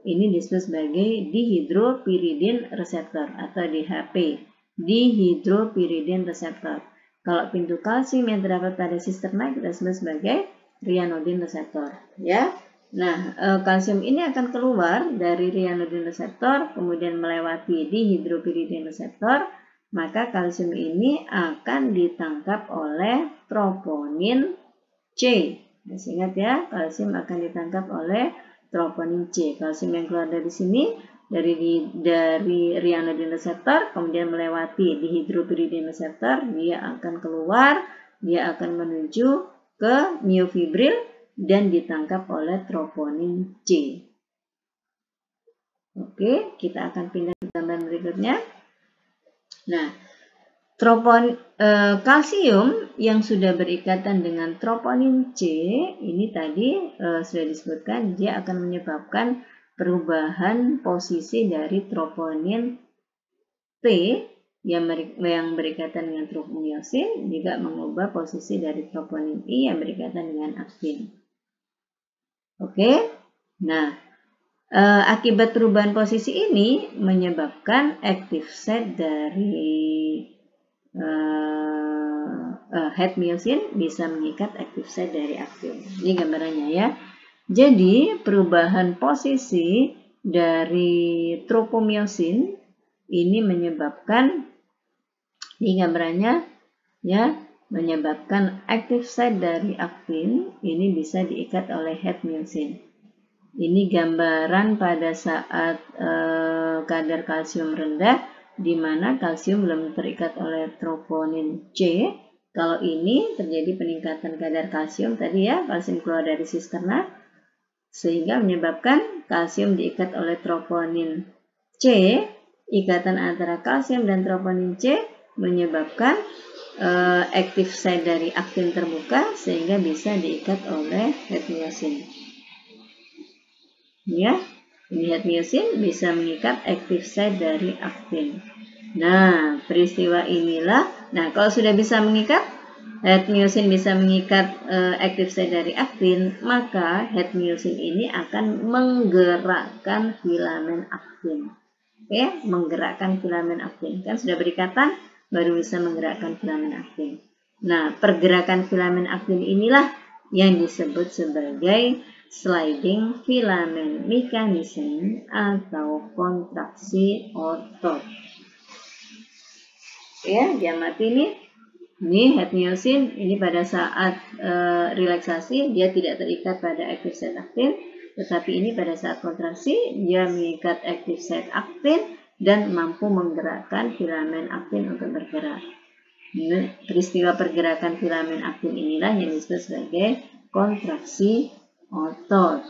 ini disebut sebagai dihidropiridin reseptor atau DHP, dihidropiridin reseptor. Kalau pintu kalsium yang terdapat pada sisterna kita sebut sebagai ryanodin reseptor, ya. Nah, e, kalsium ini akan keluar dari ryanodin reseptor, kemudian melewati dihidropiridin reseptor, maka kalsium ini akan ditangkap oleh troponin C. Masih ingat ya, kalsium akan ditangkap oleh troponin C. Kalsium yang keluar dari sini dari dari ryanodin reseptor kemudian melewati dihidropiridin reseptor, dia akan keluar, dia akan menuju ke miofibril dan ditangkap oleh troponin C. Oke, kita akan pindah ke gambar berikutnya. Nah, tropon e, kalsium yang sudah berikatan dengan troponin C ini tadi e, sudah disebutkan dia akan menyebabkan perubahan posisi dari troponin T yang, yang berikatan dengan tropomyosin juga mengubah posisi dari troponin I yang berikatan dengan aktin. Oke, nah E, akibat perubahan posisi ini menyebabkan active site dari e, e, head myosin bisa mengikat active site dari aktin. Ini gambarannya ya. Jadi perubahan posisi dari tropomyosin ini menyebabkan ini gambarannya ya menyebabkan active site dari aktin ini bisa diikat oleh head myosin. Ini gambaran pada saat eh, kadar kalsium rendah di mana kalsium belum terikat oleh troponin C. Kalau ini terjadi peningkatan kadar kalsium tadi ya, kalsium keluar dari sisterna sehingga menyebabkan kalsium diikat oleh troponin C. Ikatan antara kalsium dan troponin C menyebabkan uh, active site dari aktin terbuka sehingga bisa diikat oleh retinosin ya lihat myosin bisa mengikat active site dari aktin. Nah, peristiwa inilah, nah kalau sudah bisa mengikat, head myosin bisa mengikat uh, active site dari aktin, maka head myosin ini akan menggerakkan filamen aktin. Oke, menggerakkan filamen aktin. Kan sudah berikatan, baru bisa menggerakkan filamen aktin. Nah, pergerakan filamen aktin inilah yang disebut sebagai sliding filament mechanism atau kontraksi otot. Ya, mati ini ini head myosin ini pada saat e, relaksasi dia tidak terikat pada active site aktin, tetapi ini pada saat kontraksi dia mengikat active site aktin dan mampu menggerakkan filamen aktin untuk bergerak. Ini peristiwa pergerakan filamen aktin inilah yang disebut sebagai kontraksi otot.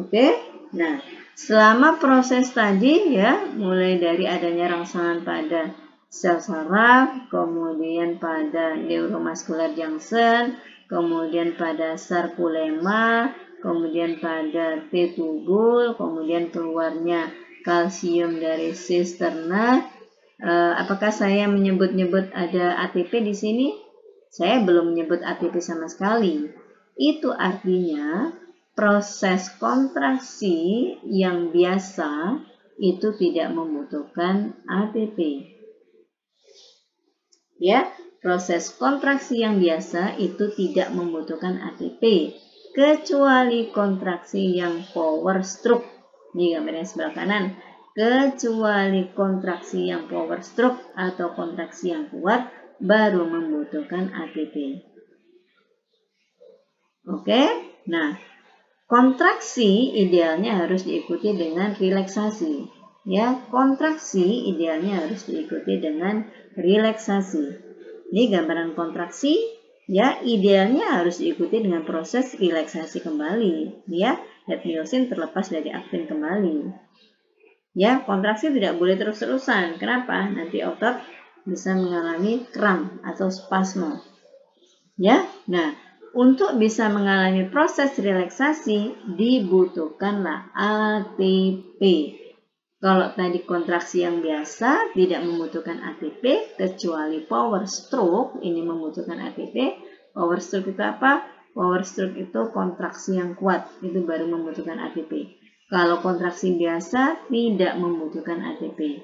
Oke, nah selama proses tadi ya, mulai dari adanya rangsangan pada sel saraf, kemudian pada neuromuscular junction, kemudian pada sarkulema, kemudian pada T-tubul, kemudian keluarnya kalsium dari sisterna. Eh, apakah saya menyebut-nyebut ada ATP di sini? Saya belum menyebut ATP sama sekali. Itu artinya proses kontraksi yang biasa itu tidak membutuhkan ATP. Ya, proses kontraksi yang biasa itu tidak membutuhkan ATP kecuali kontraksi yang power stroke. Ini gambarnya sebelah kanan. Kecuali kontraksi yang power stroke atau kontraksi yang kuat baru membutuhkan ATP. Oke, nah Kontraksi idealnya harus diikuti dengan relaksasi. Ya, kontraksi idealnya harus diikuti dengan relaksasi. Ini gambaran kontraksi, ya idealnya harus diikuti dengan proses relaksasi kembali. Ya, head myosin terlepas dari aktin kembali. Ya, kontraksi tidak boleh terus-terusan. Kenapa? Nanti otot bisa mengalami kram atau spasme. Ya, nah untuk bisa mengalami proses relaksasi dibutuhkanlah ATP. Kalau tadi kontraksi yang biasa tidak membutuhkan ATP kecuali power stroke ini membutuhkan ATP. Power stroke itu apa? Power stroke itu kontraksi yang kuat, itu baru membutuhkan ATP. Kalau kontraksi biasa tidak membutuhkan ATP.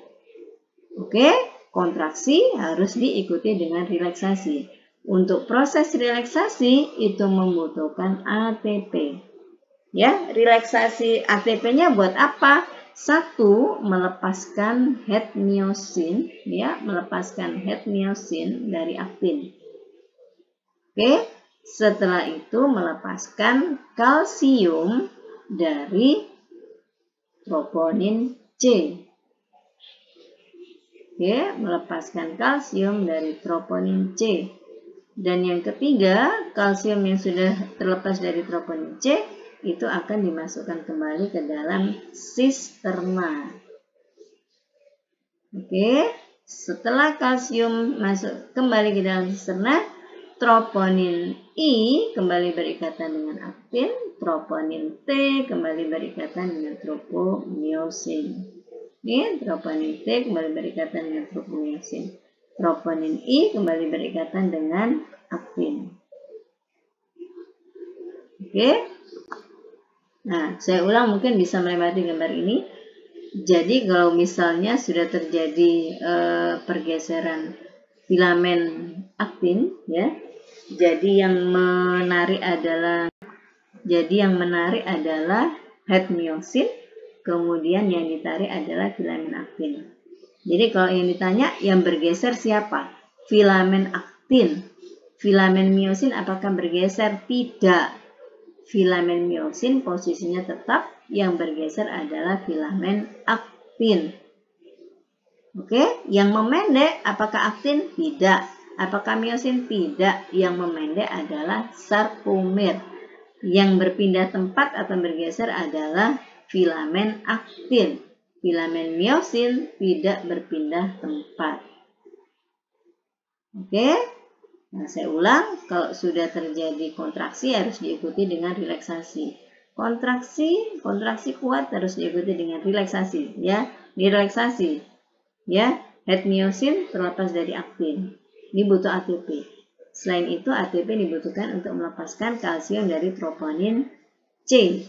Oke, kontraksi harus diikuti dengan relaksasi. Untuk proses relaksasi itu membutuhkan ATP. Ya, relaksasi ATP-nya buat apa? Satu, melepaskan head myosin, ya, melepaskan head myosin dari aktin. Oke, setelah itu melepaskan kalsium dari troponin C. Oke, melepaskan kalsium dari troponin C. Dan yang ketiga, kalsium yang sudah terlepas dari troponin C itu akan dimasukkan kembali ke dalam sisterna. Oke, setelah kalsium masuk kembali ke dalam sisterna, troponin I kembali berikatan dengan aktin, troponin T kembali berikatan dengan tropomyosin. Ini troponin T kembali berikatan dengan tropomyosin. Troponin I kembali berikatan dengan aktin. Oke. Nah, saya ulang mungkin bisa melewati gambar ini. Jadi kalau misalnya sudah terjadi eh, pergeseran filamen aktin ya. Jadi yang menarik adalah jadi yang menarik adalah head myosin, kemudian yang ditarik adalah filamen aktin. Jadi kalau yang ditanya yang bergeser siapa? Filamen aktin. Filamen miosin apakah bergeser? Tidak. Filamen miosin posisinya tetap yang bergeser adalah filamen aktin. Oke, yang memendek apakah aktin? Tidak. Apakah miosin? Tidak. Yang memendek adalah sarkomer. Yang berpindah tempat atau bergeser adalah filamen aktin filamen miosin tidak berpindah tempat. Oke, nah saya ulang, kalau sudah terjadi kontraksi harus diikuti dengan relaksasi. Kontraksi, kontraksi kuat harus diikuti dengan relaksasi, ya, direlaksasi, ya. Head myosin terlepas dari aktin. Ini butuh ATP. Selain itu, ATP dibutuhkan untuk melepaskan kalsium dari troponin C.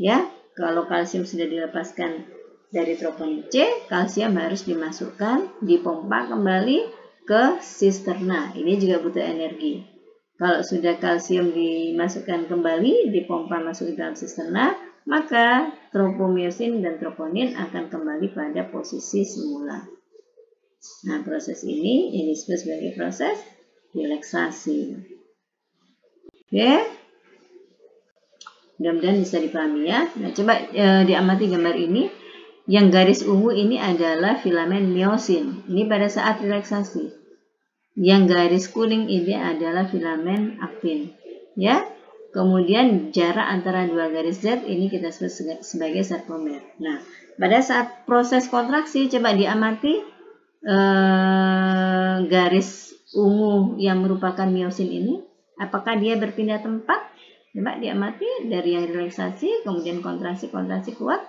Ya, kalau kalsium sudah dilepaskan dari troponin C, kalsium harus dimasukkan, dipompa kembali ke sisterna. Ini juga butuh energi. Kalau sudah kalsium dimasukkan kembali, dipompa masuk ke dalam sisterna, maka tropomyosin dan troponin akan kembali pada posisi semula. Nah, proses ini ini sebagai proses relaksasi. Oke. Mudah-mudahan bisa dipahami ya. Nah, coba e, diamati gambar ini. Yang garis ungu ini adalah filamen myosin. Ini pada saat relaksasi. Yang garis kuning ini adalah filamen aktin. Ya. Kemudian jarak antara dua garis Z ini kita sebut sebagai sarkomer. Nah, pada saat proses kontraksi coba diamati eh, garis ungu yang merupakan miosin ini, apakah dia berpindah tempat? Coba diamati dari yang relaksasi, kemudian kontraksi-kontraksi kuat.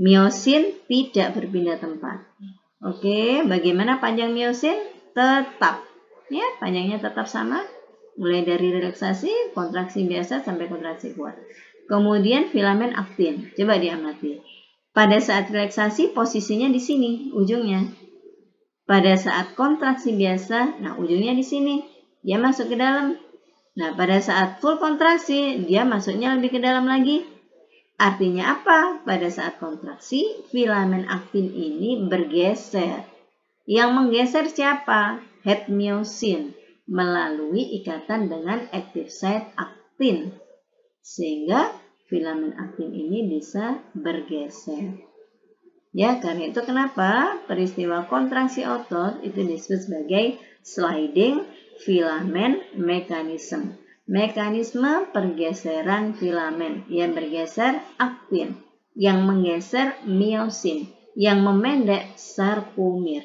Miosin tidak berpindah tempat. Oke, bagaimana panjang miosin? Tetap. Ya, panjangnya tetap sama. Mulai dari relaksasi, kontraksi biasa sampai kontraksi kuat. Kemudian filamen aktin. Coba diamati. Pada saat relaksasi posisinya di sini ujungnya. Pada saat kontraksi biasa, nah ujungnya di sini. Dia masuk ke dalam. Nah, pada saat full kontraksi, dia masuknya lebih ke dalam lagi. Artinya apa? Pada saat kontraksi, filamen aktin ini bergeser. Yang menggeser siapa? Head myosin melalui ikatan dengan active site aktin. Sehingga filamen aktin ini bisa bergeser. Ya, karena itu kenapa peristiwa kontraksi otot itu disebut sebagai sliding filament mechanism mekanisme pergeseran filamen yang bergeser aktin, yang menggeser miosin, yang memendek sarkomir.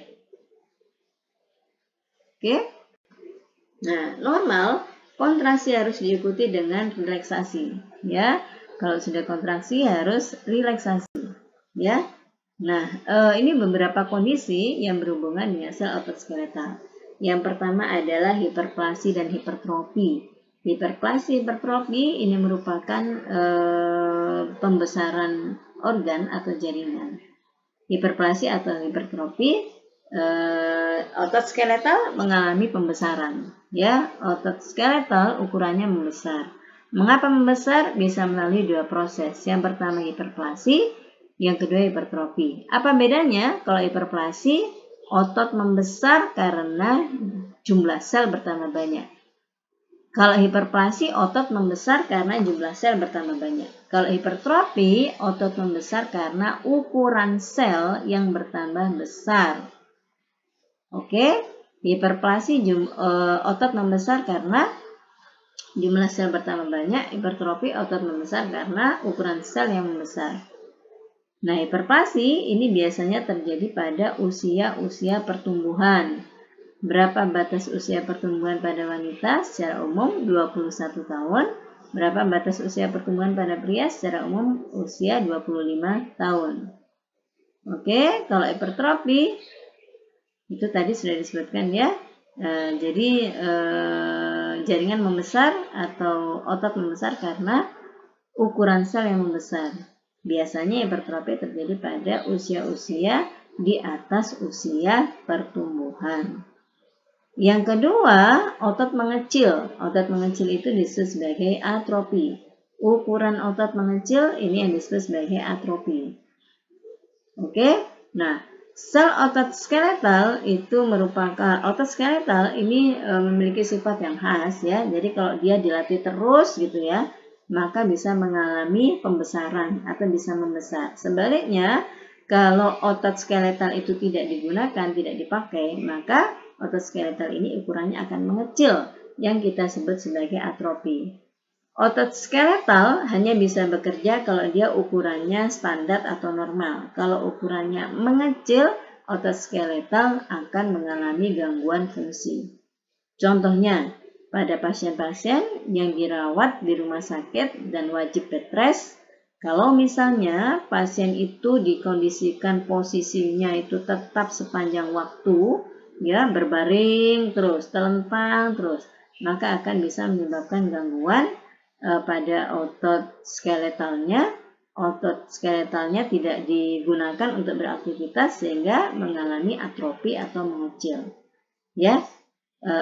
Oke? Nah, normal kontraksi harus diikuti dengan relaksasi, ya. Kalau sudah kontraksi harus relaksasi, ya. Nah, eh, ini beberapa kondisi yang berhubungan dengan sel otot skeletal. Yang pertama adalah hiperplasi dan hipertrofi. Hiperplasi hipertrofi ini merupakan e, pembesaran organ atau jaringan. Hiperplasi atau hipertrofi e, otot skeletal mengalami pembesaran. Ya, otot skeletal ukurannya membesar. Mengapa membesar? Bisa melalui dua proses. Yang pertama hiperplasi, yang kedua hipertrofi. Apa bedanya? Kalau hiperplasi, otot membesar karena jumlah sel bertambah banyak. Kalau hiperplasi, otot membesar karena jumlah sel bertambah banyak. Kalau hipertrofi, otot membesar karena ukuran sel yang bertambah besar. Oke, hiperplasi jum, e, otot membesar karena jumlah sel bertambah banyak. Hipertrofi, otot membesar karena ukuran sel yang membesar. Nah, hiperplasi ini biasanya terjadi pada usia-usia pertumbuhan Berapa batas usia pertumbuhan pada wanita? Secara umum 21 tahun. Berapa batas usia pertumbuhan pada pria? Secara umum usia 25 tahun. Oke, kalau hipertrofi itu tadi sudah disebutkan ya. E, jadi e, jaringan membesar atau otot membesar karena ukuran sel yang membesar. Biasanya hipertrofi terjadi pada usia-usia di atas usia pertumbuhan. Yang kedua, otot mengecil. Otot mengecil itu disebut sebagai atrofi. Ukuran otot mengecil ini yang disebut sebagai atrofi. Oke, nah sel otot skeletal itu merupakan otot skeletal ini e, memiliki sifat yang khas ya. Jadi kalau dia dilatih terus gitu ya, maka bisa mengalami pembesaran atau bisa membesar. Sebaliknya, kalau otot skeletal itu tidak digunakan, tidak dipakai, maka otot skeletal ini ukurannya akan mengecil yang kita sebut sebagai atrofi. Otot skeletal hanya bisa bekerja kalau dia ukurannya standar atau normal. Kalau ukurannya mengecil, otot skeletal akan mengalami gangguan fungsi. Contohnya, pada pasien-pasien yang dirawat di rumah sakit dan wajib bed rest, kalau misalnya pasien itu dikondisikan posisinya itu tetap sepanjang waktu, ya berbaring terus, telentang terus, maka akan bisa menyebabkan gangguan e, pada otot skeletalnya. Otot skeletalnya tidak digunakan untuk beraktivitas sehingga mengalami atrofi atau mengecil. Ya, e,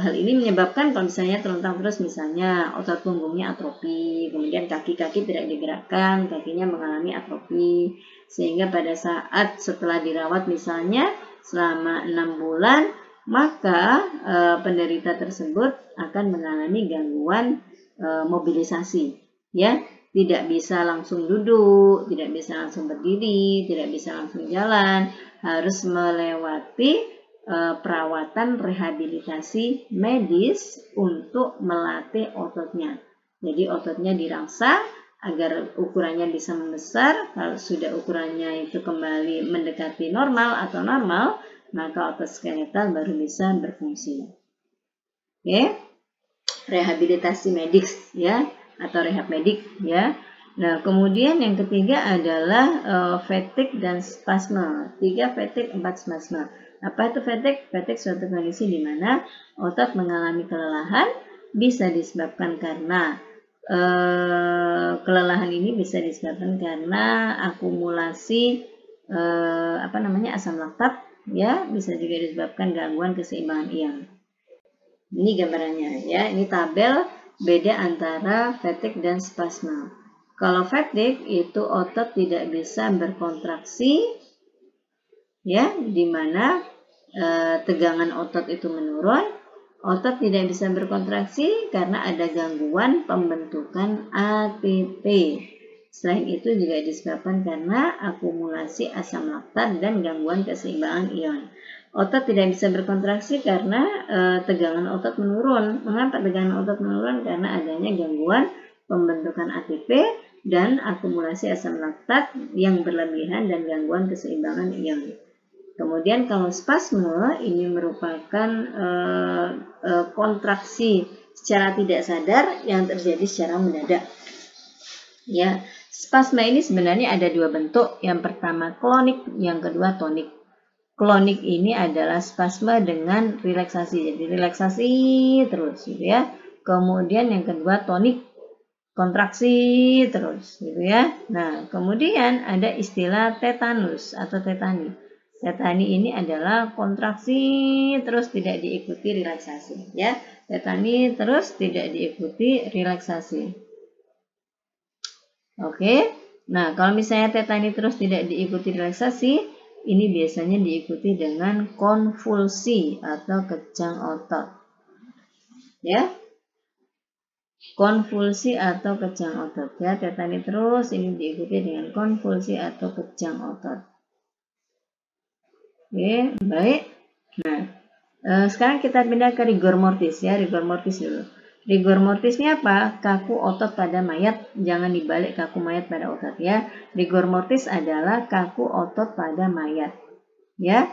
hal ini menyebabkan kalau misalnya telentang terus misalnya otot punggungnya atrofi, kemudian kaki-kaki tidak digerakkan, kakinya mengalami atrofi, sehingga pada saat setelah dirawat misalnya selama enam bulan, maka e, penderita tersebut akan mengalami gangguan e, mobilisasi. Ya, tidak bisa langsung duduk, tidak bisa langsung berdiri, tidak bisa langsung jalan, harus melewati perawatan rehabilitasi medis untuk melatih ototnya. Jadi ototnya dirangsang agar ukurannya bisa membesar. Kalau sudah ukurannya itu kembali mendekati normal atau normal, maka otot skeletal baru bisa berfungsi. Oke, rehabilitasi medis ya atau rehab medik ya. Nah, kemudian yang ketiga adalah uh, fatigue dan spasme. Tiga fatigue, empat spasme. Apa itu fatigue? Fatigue suatu kondisi di mana otot mengalami kelelahan bisa disebabkan karena Eh, kelelahan ini bisa disebabkan karena akumulasi eh, apa namanya asam laktat ya bisa juga disebabkan gangguan keseimbangan ion. Ini gambarannya ya, ini tabel beda antara fatigue dan spasma. Kalau fatigue itu otot tidak bisa berkontraksi ya, di mana e, tegangan otot itu menurun Otot tidak bisa berkontraksi karena ada gangguan pembentukan ATP. Selain itu juga disebabkan karena akumulasi asam laktat dan gangguan keseimbangan ion. Otot tidak bisa berkontraksi karena e, tegangan otot menurun. Mengapa tegangan otot menurun? Karena adanya gangguan pembentukan ATP dan akumulasi asam laktat yang berlebihan dan gangguan keseimbangan ion. Kemudian kalau spasme ini merupakan e, e, kontraksi secara tidak sadar yang terjadi secara mendadak. Ya, spasme ini sebenarnya ada dua bentuk. Yang pertama klonik, yang kedua tonik. Klonik ini adalah spasme dengan relaksasi. Jadi relaksasi terus gitu ya. Kemudian yang kedua tonik kontraksi terus gitu ya. Nah, kemudian ada istilah tetanus atau tetani. Tetani ini adalah kontraksi terus tidak diikuti relaksasi ya. Tetani terus tidak diikuti relaksasi. Oke. Nah, kalau misalnya tetani terus tidak diikuti relaksasi, ini biasanya diikuti dengan konvulsi atau kejang otot. Ya. Konvulsi atau kejang otot ya. Tetani terus ini diikuti dengan konvulsi atau kejang otot. Oke, baik. Nah, eh, sekarang kita pindah ke rigor mortis ya, rigor mortis dulu. Rigor mortis ini apa? Kaku otot pada mayat, jangan dibalik kaku mayat pada otot ya. Rigor mortis adalah kaku otot pada mayat. Ya.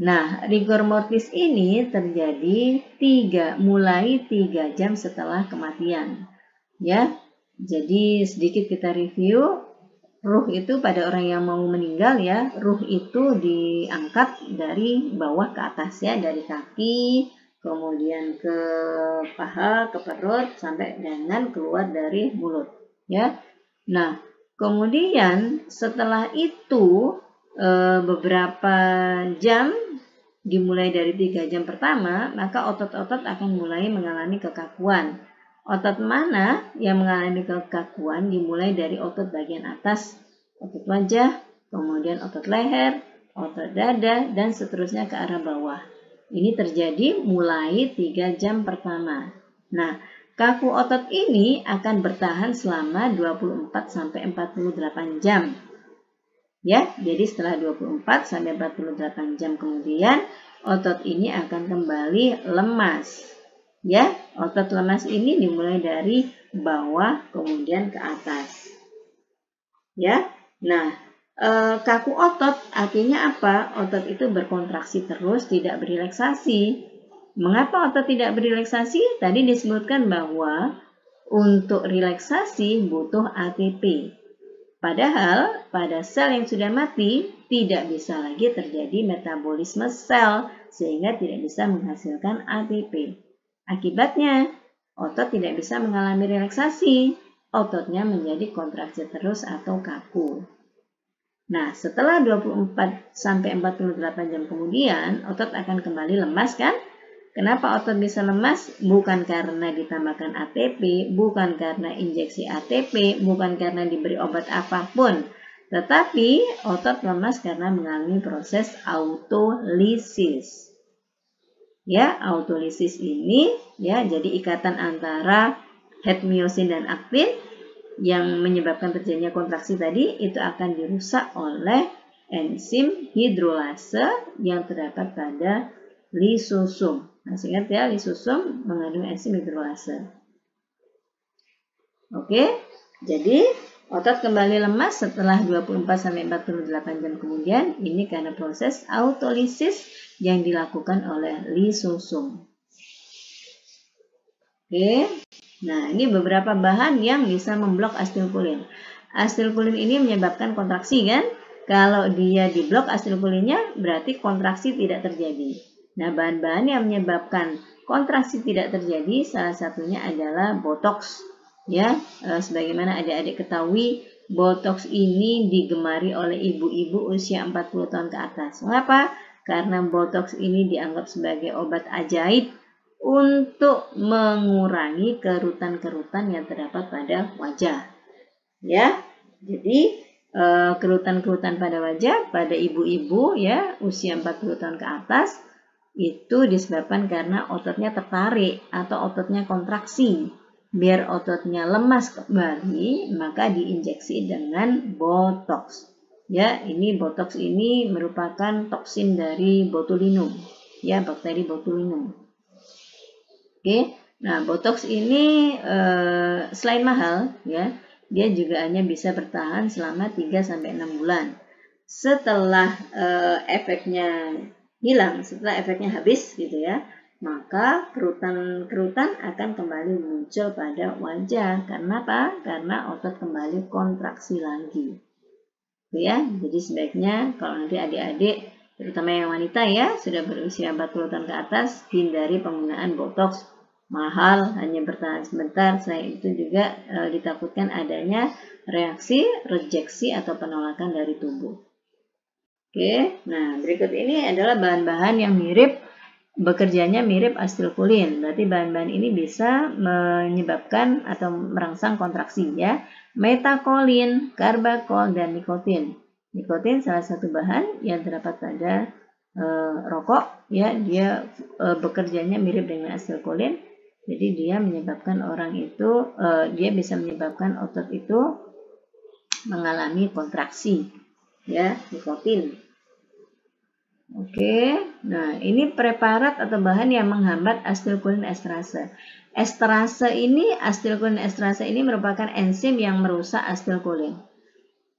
Nah, rigor mortis ini terjadi tiga, mulai 3 jam setelah kematian. Ya. Jadi sedikit kita review ruh itu pada orang yang mau meninggal ya, ruh itu diangkat dari bawah ke atas ya, dari kaki, kemudian ke paha, ke perut, sampai dengan keluar dari mulut ya. Nah, kemudian setelah itu e, beberapa jam dimulai dari tiga jam pertama, maka otot-otot akan mulai mengalami kekakuan. Otot mana yang mengalami kekakuan dimulai dari otot bagian atas, otot wajah, kemudian otot leher, otot dada, dan seterusnya ke arah bawah. Ini terjadi mulai 3 jam pertama. Nah, kaku otot ini akan bertahan selama 24 sampai 48 jam. Ya, jadi setelah 24 sampai 48 jam kemudian otot ini akan kembali lemas. Ya, otot lemas ini dimulai dari bawah kemudian ke atas. Ya. Nah, e, kaku otot artinya apa? Otot itu berkontraksi terus, tidak berelaksasi. Mengapa otot tidak berelaksasi? Tadi disebutkan bahwa untuk relaksasi butuh ATP. Padahal pada sel yang sudah mati tidak bisa lagi terjadi metabolisme sel sehingga tidak bisa menghasilkan ATP. Akibatnya, otot tidak bisa mengalami relaksasi. Ototnya menjadi kontraksi terus atau kaku. Nah, setelah 24 sampai 48 jam kemudian, otot akan kembali lemas kan? Kenapa otot bisa lemas? Bukan karena ditambahkan ATP, bukan karena injeksi ATP, bukan karena diberi obat apa pun. Tetapi otot lemas karena mengalami proses autolisis ya autolisis ini ya jadi ikatan antara het myosin dan aktin yang menyebabkan terjadinya kontraksi tadi itu akan dirusak oleh enzim hidrolase yang terdapat pada lisosum. Masih ingat ya, lisosum mengandung enzim hidrolase. Oke, jadi otot kembali lemas setelah 24 sampai 48 jam kemudian. Ini karena proses autolisis yang dilakukan oleh lisosum. Oke, nah ini beberapa bahan yang bisa memblok asilkolin. Asilkolin ini menyebabkan kontraksi kan? Kalau dia diblok asilkolinnya berarti kontraksi tidak terjadi. Nah, bahan-bahan yang menyebabkan kontraksi tidak terjadi salah satunya adalah botox. Ya, e, sebagaimana adik-adik ketahui, botox ini digemari oleh ibu-ibu usia 40 tahun ke atas. Mengapa? Karena botox ini dianggap sebagai obat ajaib untuk mengurangi kerutan-kerutan yang terdapat pada wajah. Ya, jadi e, kerutan-kerutan pada wajah pada ibu-ibu ya usia 40 tahun ke atas itu disebabkan karena ototnya tertarik atau ototnya kontraksi. Biar ototnya lemas kembali, maka diinjeksi dengan botox. Ya, ini botox ini merupakan toksin dari botulinum, ya bakteri botulinum. Oke, nah botox ini e, selain mahal, ya, dia juga hanya bisa bertahan selama 3 sampai 6 bulan. Setelah e, efeknya hilang setelah efeknya habis gitu ya maka kerutan-kerutan akan kembali muncul pada wajah karena apa? Karena otot kembali kontraksi lagi. Gitu ya. Jadi sebaiknya kalau nanti adik-adik terutama yang wanita ya sudah berusia 40 tahun ke atas hindari penggunaan botox mahal hanya bertahan sebentar selain itu juga e, ditakutkan adanya reaksi rejeksi atau penolakan dari tubuh. Oke, nah berikut ini adalah bahan-bahan yang mirip bekerjanya mirip asilkolin. Berarti bahan-bahan ini bisa menyebabkan atau merangsang kontraksi ya. Metakolin, karbakol dan nikotin. Nikotin salah satu bahan yang terdapat pada e, rokok ya, dia e, bekerjanya mirip dengan asilkolin. Jadi dia menyebabkan orang itu e, dia bisa menyebabkan otot itu mengalami kontraksi ya, nikotin. Oke, nah ini preparat atau bahan yang menghambat asilkolin esterase. Esterase ini, asilkolin esterase ini merupakan enzim yang merusak asilkolin.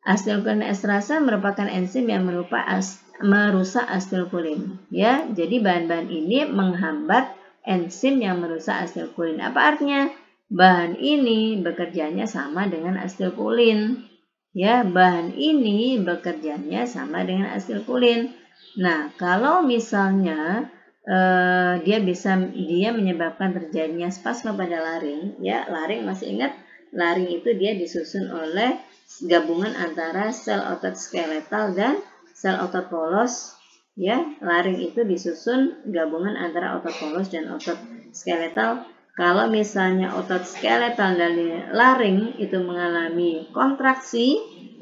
Asilkolin esterase merupakan enzim yang merupa as, merusak asilkolin. Ya, jadi bahan-bahan ini menghambat enzim yang merusak asilkolin. Apa artinya? Bahan ini bekerjanya sama dengan asilkolin. Ya, bahan ini bekerjanya sama dengan asilkolin. Nah, kalau misalnya uh, dia bisa dia menyebabkan terjadinya spasme pada laring, ya laring masih ingat laring itu dia disusun oleh gabungan antara sel otot skeletal dan sel otot polos. Ya, laring itu disusun gabungan antara otot polos dan otot skeletal. Kalau misalnya otot skeletal dan laring itu mengalami kontraksi,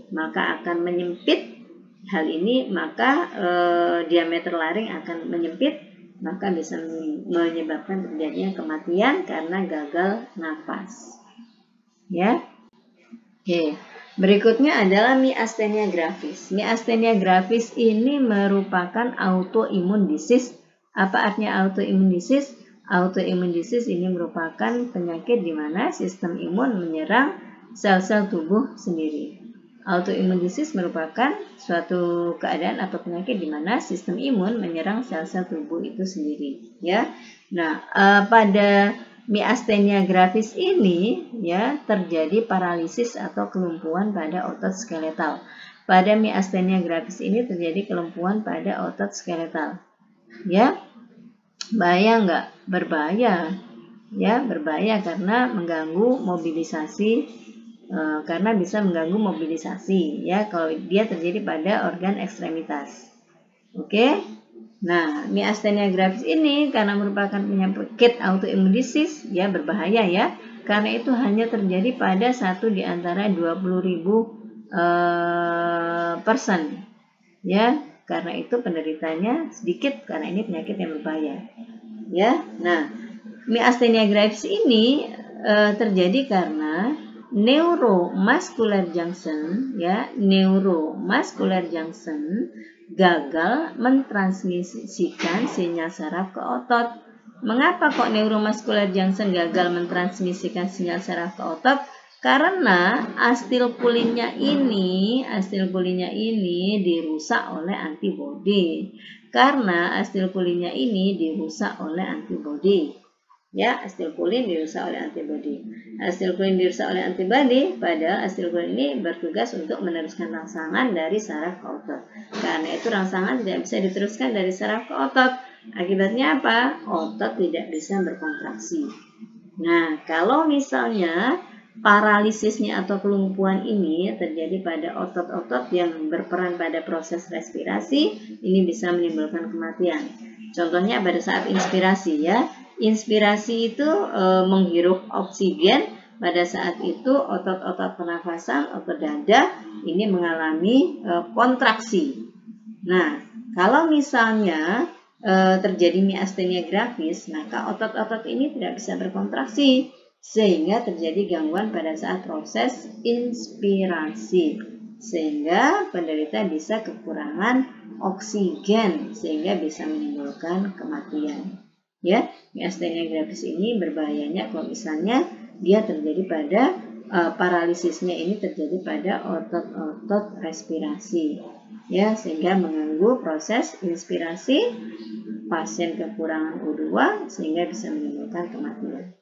maka akan menyempit hal ini maka e, diameter laring akan menyempit maka bisa menyebabkan terjadinya kematian karena gagal nafas. Ya. Oke. Berikutnya adalah miastenia gravis. Miastenia gravis ini merupakan autoimun disease. Apa artinya autoimun disease? Autoimun disease ini merupakan penyakit di mana sistem imun menyerang sel-sel tubuh sendiri. Autoimun disease merupakan suatu keadaan atau penyakit di mana sistem imun menyerang sel-sel tubuh itu sendiri, ya. Nah, uh, pada miastenia gravis ini ya terjadi paralisis atau kelumpuhan pada otot skeletal. Pada miastenia gravis ini terjadi kelumpuhan pada otot skeletal. Ya. Bahaya enggak? Berbahaya. Ya, berbahaya karena mengganggu mobilisasi Eh, karena bisa mengganggu mobilisasi ya kalau dia terjadi pada organ ekstremitas. Oke. Nah, miastenia gravis ini karena merupakan penyakit autoimun ya berbahaya ya. Karena itu hanya terjadi pada satu di antara 20.000 eh, person. Ya, karena itu penderitanya sedikit karena ini penyakit yang berbahaya. Ya. Nah, miastenia gravis ini eh, terjadi karena neuromuscular junction ya neuromuscular junction gagal mentransmisikan sinyal saraf ke otot. Mengapa kok neuromuscular junction gagal mentransmisikan sinyal saraf ke otot? Karena astilpulinnya ini, astilpulinnya ini dirusak oleh antibodi. Karena astilpulinnya ini dirusak oleh antibodi. Ya, astilpulin dirusak oleh antibodi. Astilpulin dirusak oleh antibodi, padahal astilpulin ini bertugas untuk meneruskan rangsangan dari saraf ke otot. Karena itu rangsangan tidak bisa diteruskan dari saraf ke otot. Akibatnya apa? Otot tidak bisa berkontraksi. Nah, kalau misalnya paralisisnya atau kelumpuhan ini terjadi pada otot-otot yang berperan pada proses respirasi, ini bisa menimbulkan kematian. Contohnya pada saat inspirasi ya. Inspirasi itu e, menghirup oksigen, pada saat itu otot-otot pernafasan, otot dada ini mengalami e, kontraksi. Nah, kalau misalnya e, terjadi miastenia gravis, maka otot-otot ini tidak bisa berkontraksi sehingga terjadi gangguan pada saat proses inspirasi sehingga penderita bisa kekurangan oksigen sehingga bisa menimbulkan kematian. Ya, miastenia gravis ini berbahayanya kalau misalnya dia terjadi pada uh, paralisisnya ini terjadi pada otot-otot respirasi. Ya, sehingga mengganggu proses inspirasi pasien kekurangan O2 sehingga bisa menimbulkan kematian.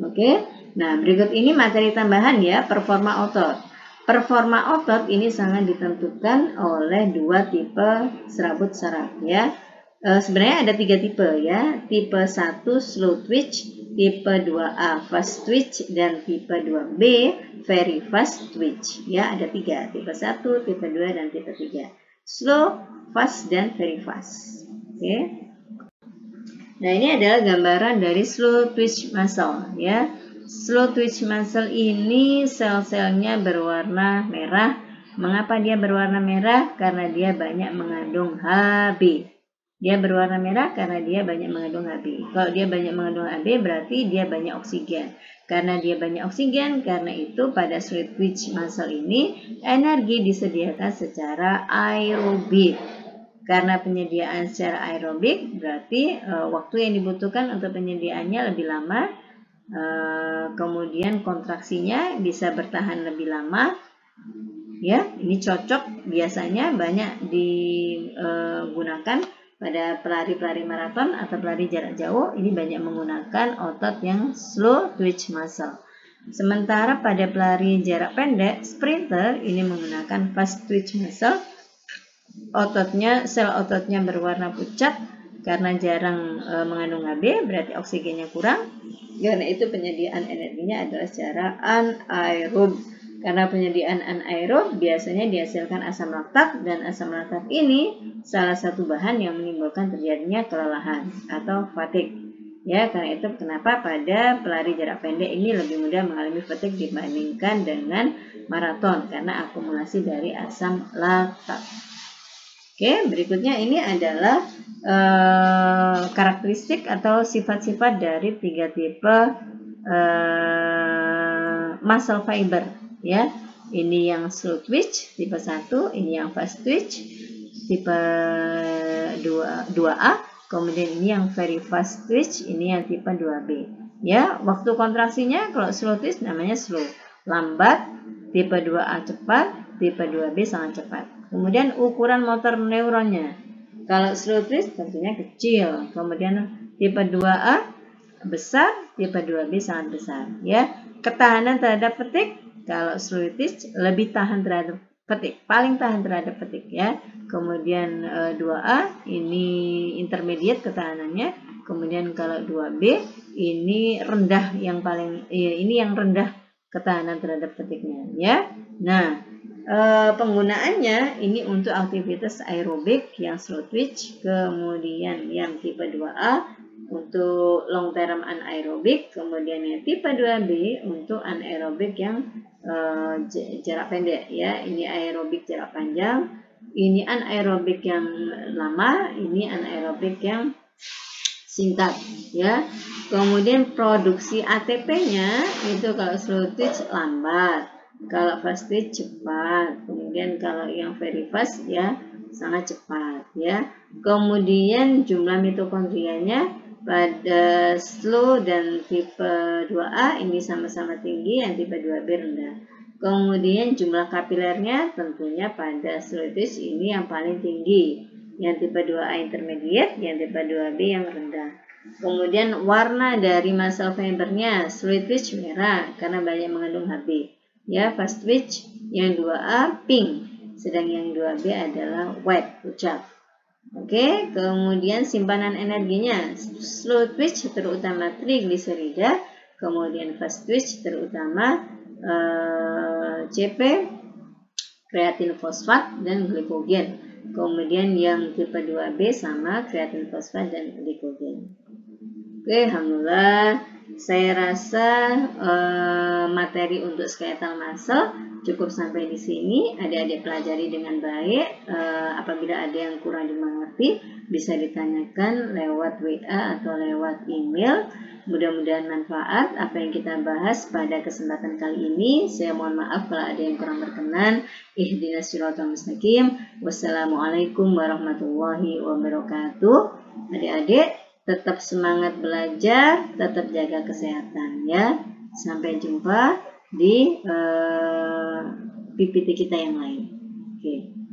Oke, nah berikut ini materi tambahan ya, performa otot. Performa otot ini sangat ditentukan oleh dua tipe serabut saraf ya. E, sebenarnya ada tiga tipe ya. Tipe 1 slow twitch, tipe 2A fast twitch, dan tipe 2B very fast twitch. Ya, ada tiga. Tipe 1, tipe 2, dan tipe 3. Slow, fast, dan very fast. Oke. Nah, ini adalah gambaran dari slow twitch muscle ya. Slow twitch muscle ini sel-selnya berwarna merah. Mengapa dia berwarna merah? Karena dia banyak mengandung Hb. Dia berwarna merah karena dia banyak mengandung Hb. Kalau dia banyak mengandung Hb berarti dia banyak oksigen. Karena dia banyak oksigen, karena itu pada slow twitch muscle ini energi disediakan secara aerobik karena penyediaan secara aerobik berarti e, waktu yang dibutuhkan untuk penyediaannya lebih lama. E, kemudian kontraksinya bisa bertahan lebih lama. Ya, ini cocok biasanya banyak digunakan pada pelari-pelari maraton atau pelari jarak jauh. Ini banyak menggunakan otot yang slow twitch muscle. Sementara pada pelari jarak pendek, sprinter ini menggunakan fast twitch muscle ototnya sel ototnya berwarna pucat karena jarang e, mengandung Hb berarti oksigennya kurang karena itu penyediaan energinya adalah secara anaerob karena penyediaan anaerob biasanya dihasilkan asam laktat dan asam laktat ini salah satu bahan yang menimbulkan terjadinya kelelahan atau fatigue. Ya karena itu kenapa pada pelari jarak pendek ini lebih mudah mengalami fatigue dibandingkan dengan maraton karena akumulasi dari asam laktat Oke, berikutnya ini adalah uh, karakteristik atau sifat-sifat dari tiga tipe uh, muscle fiber ya. Ini yang slow twitch tipe 1, ini yang fast twitch tipe 2 2A, kemudian ini yang very fast twitch, ini yang tipe 2B. Ya, waktu kontraksinya kalau slow twitch namanya slow, lambat, tipe 2A cepat, tipe 2B sangat cepat. Kemudian ukuran motor neuronnya. Kalau slow twist tentunya kecil. Kemudian tipe 2A besar, tipe 2B sangat besar. Ya, ketahanan terhadap petik. Kalau slow twist lebih tahan terhadap petik, paling tahan terhadap petik ya. Kemudian 2A e, ini intermediate ketahanannya. Kemudian kalau 2B ini rendah yang paling eh, ini yang rendah ketahanan terhadap petiknya ya. Nah, E, penggunaannya ini untuk aktivitas aerobik yang slow twitch, kemudian yang tipe 2A untuk long term anaerobik, kemudian yang tipe 2B untuk anaerobik yang e, jarak pendek ya. Ini aerobik jarak panjang, ini anaerobik yang lama, ini anaerobik yang singkat ya. Kemudian produksi ATP-nya itu kalau slow twitch lambat, kalau fast twitch cepat. Kemudian kalau yang very fast ya sangat cepat ya. Kemudian jumlah mitokondrianya pada slow dan tipe 2A ini sama-sama tinggi, yang tipe 2B rendah. Kemudian jumlah kapilernya tentunya pada slow twitch ini yang paling tinggi yang tipe 2A intermediate, yang tipe 2B yang rendah. Kemudian warna dari muscle fibernya sweet twitch merah karena banyak mengandung HB. Ya, fast twitch yang 2A pink, sedang yang 2B adalah white, pucat. Oke, kemudian simpanan energinya slow twitch terutama trigliserida, kemudian fast twitch terutama uh, CP, kreatin fosfat dan glikogen. Kemudian yang tipe 2B sama kreatin fosfat dan glikogen. Oke, alhamdulillah saya rasa uh, materi untuk skeletal muscle cukup sampai di sini. Adik-adik pelajari dengan baik. Uh, apabila ada yang kurang dimengerti, bisa ditanyakan lewat WA atau lewat email. Mudah-mudahan manfaat apa yang kita bahas pada kesempatan kali ini. Saya mohon maaf kalau ada yang kurang berkenan. Ihdinas siratal mustaqim. Wassalamualaikum warahmatullahi wabarakatuh. Adik-adik tetap semangat belajar, tetap jaga kesehatan ya. Sampai jumpa di uh, PPT kita yang lain. Oke. Okay.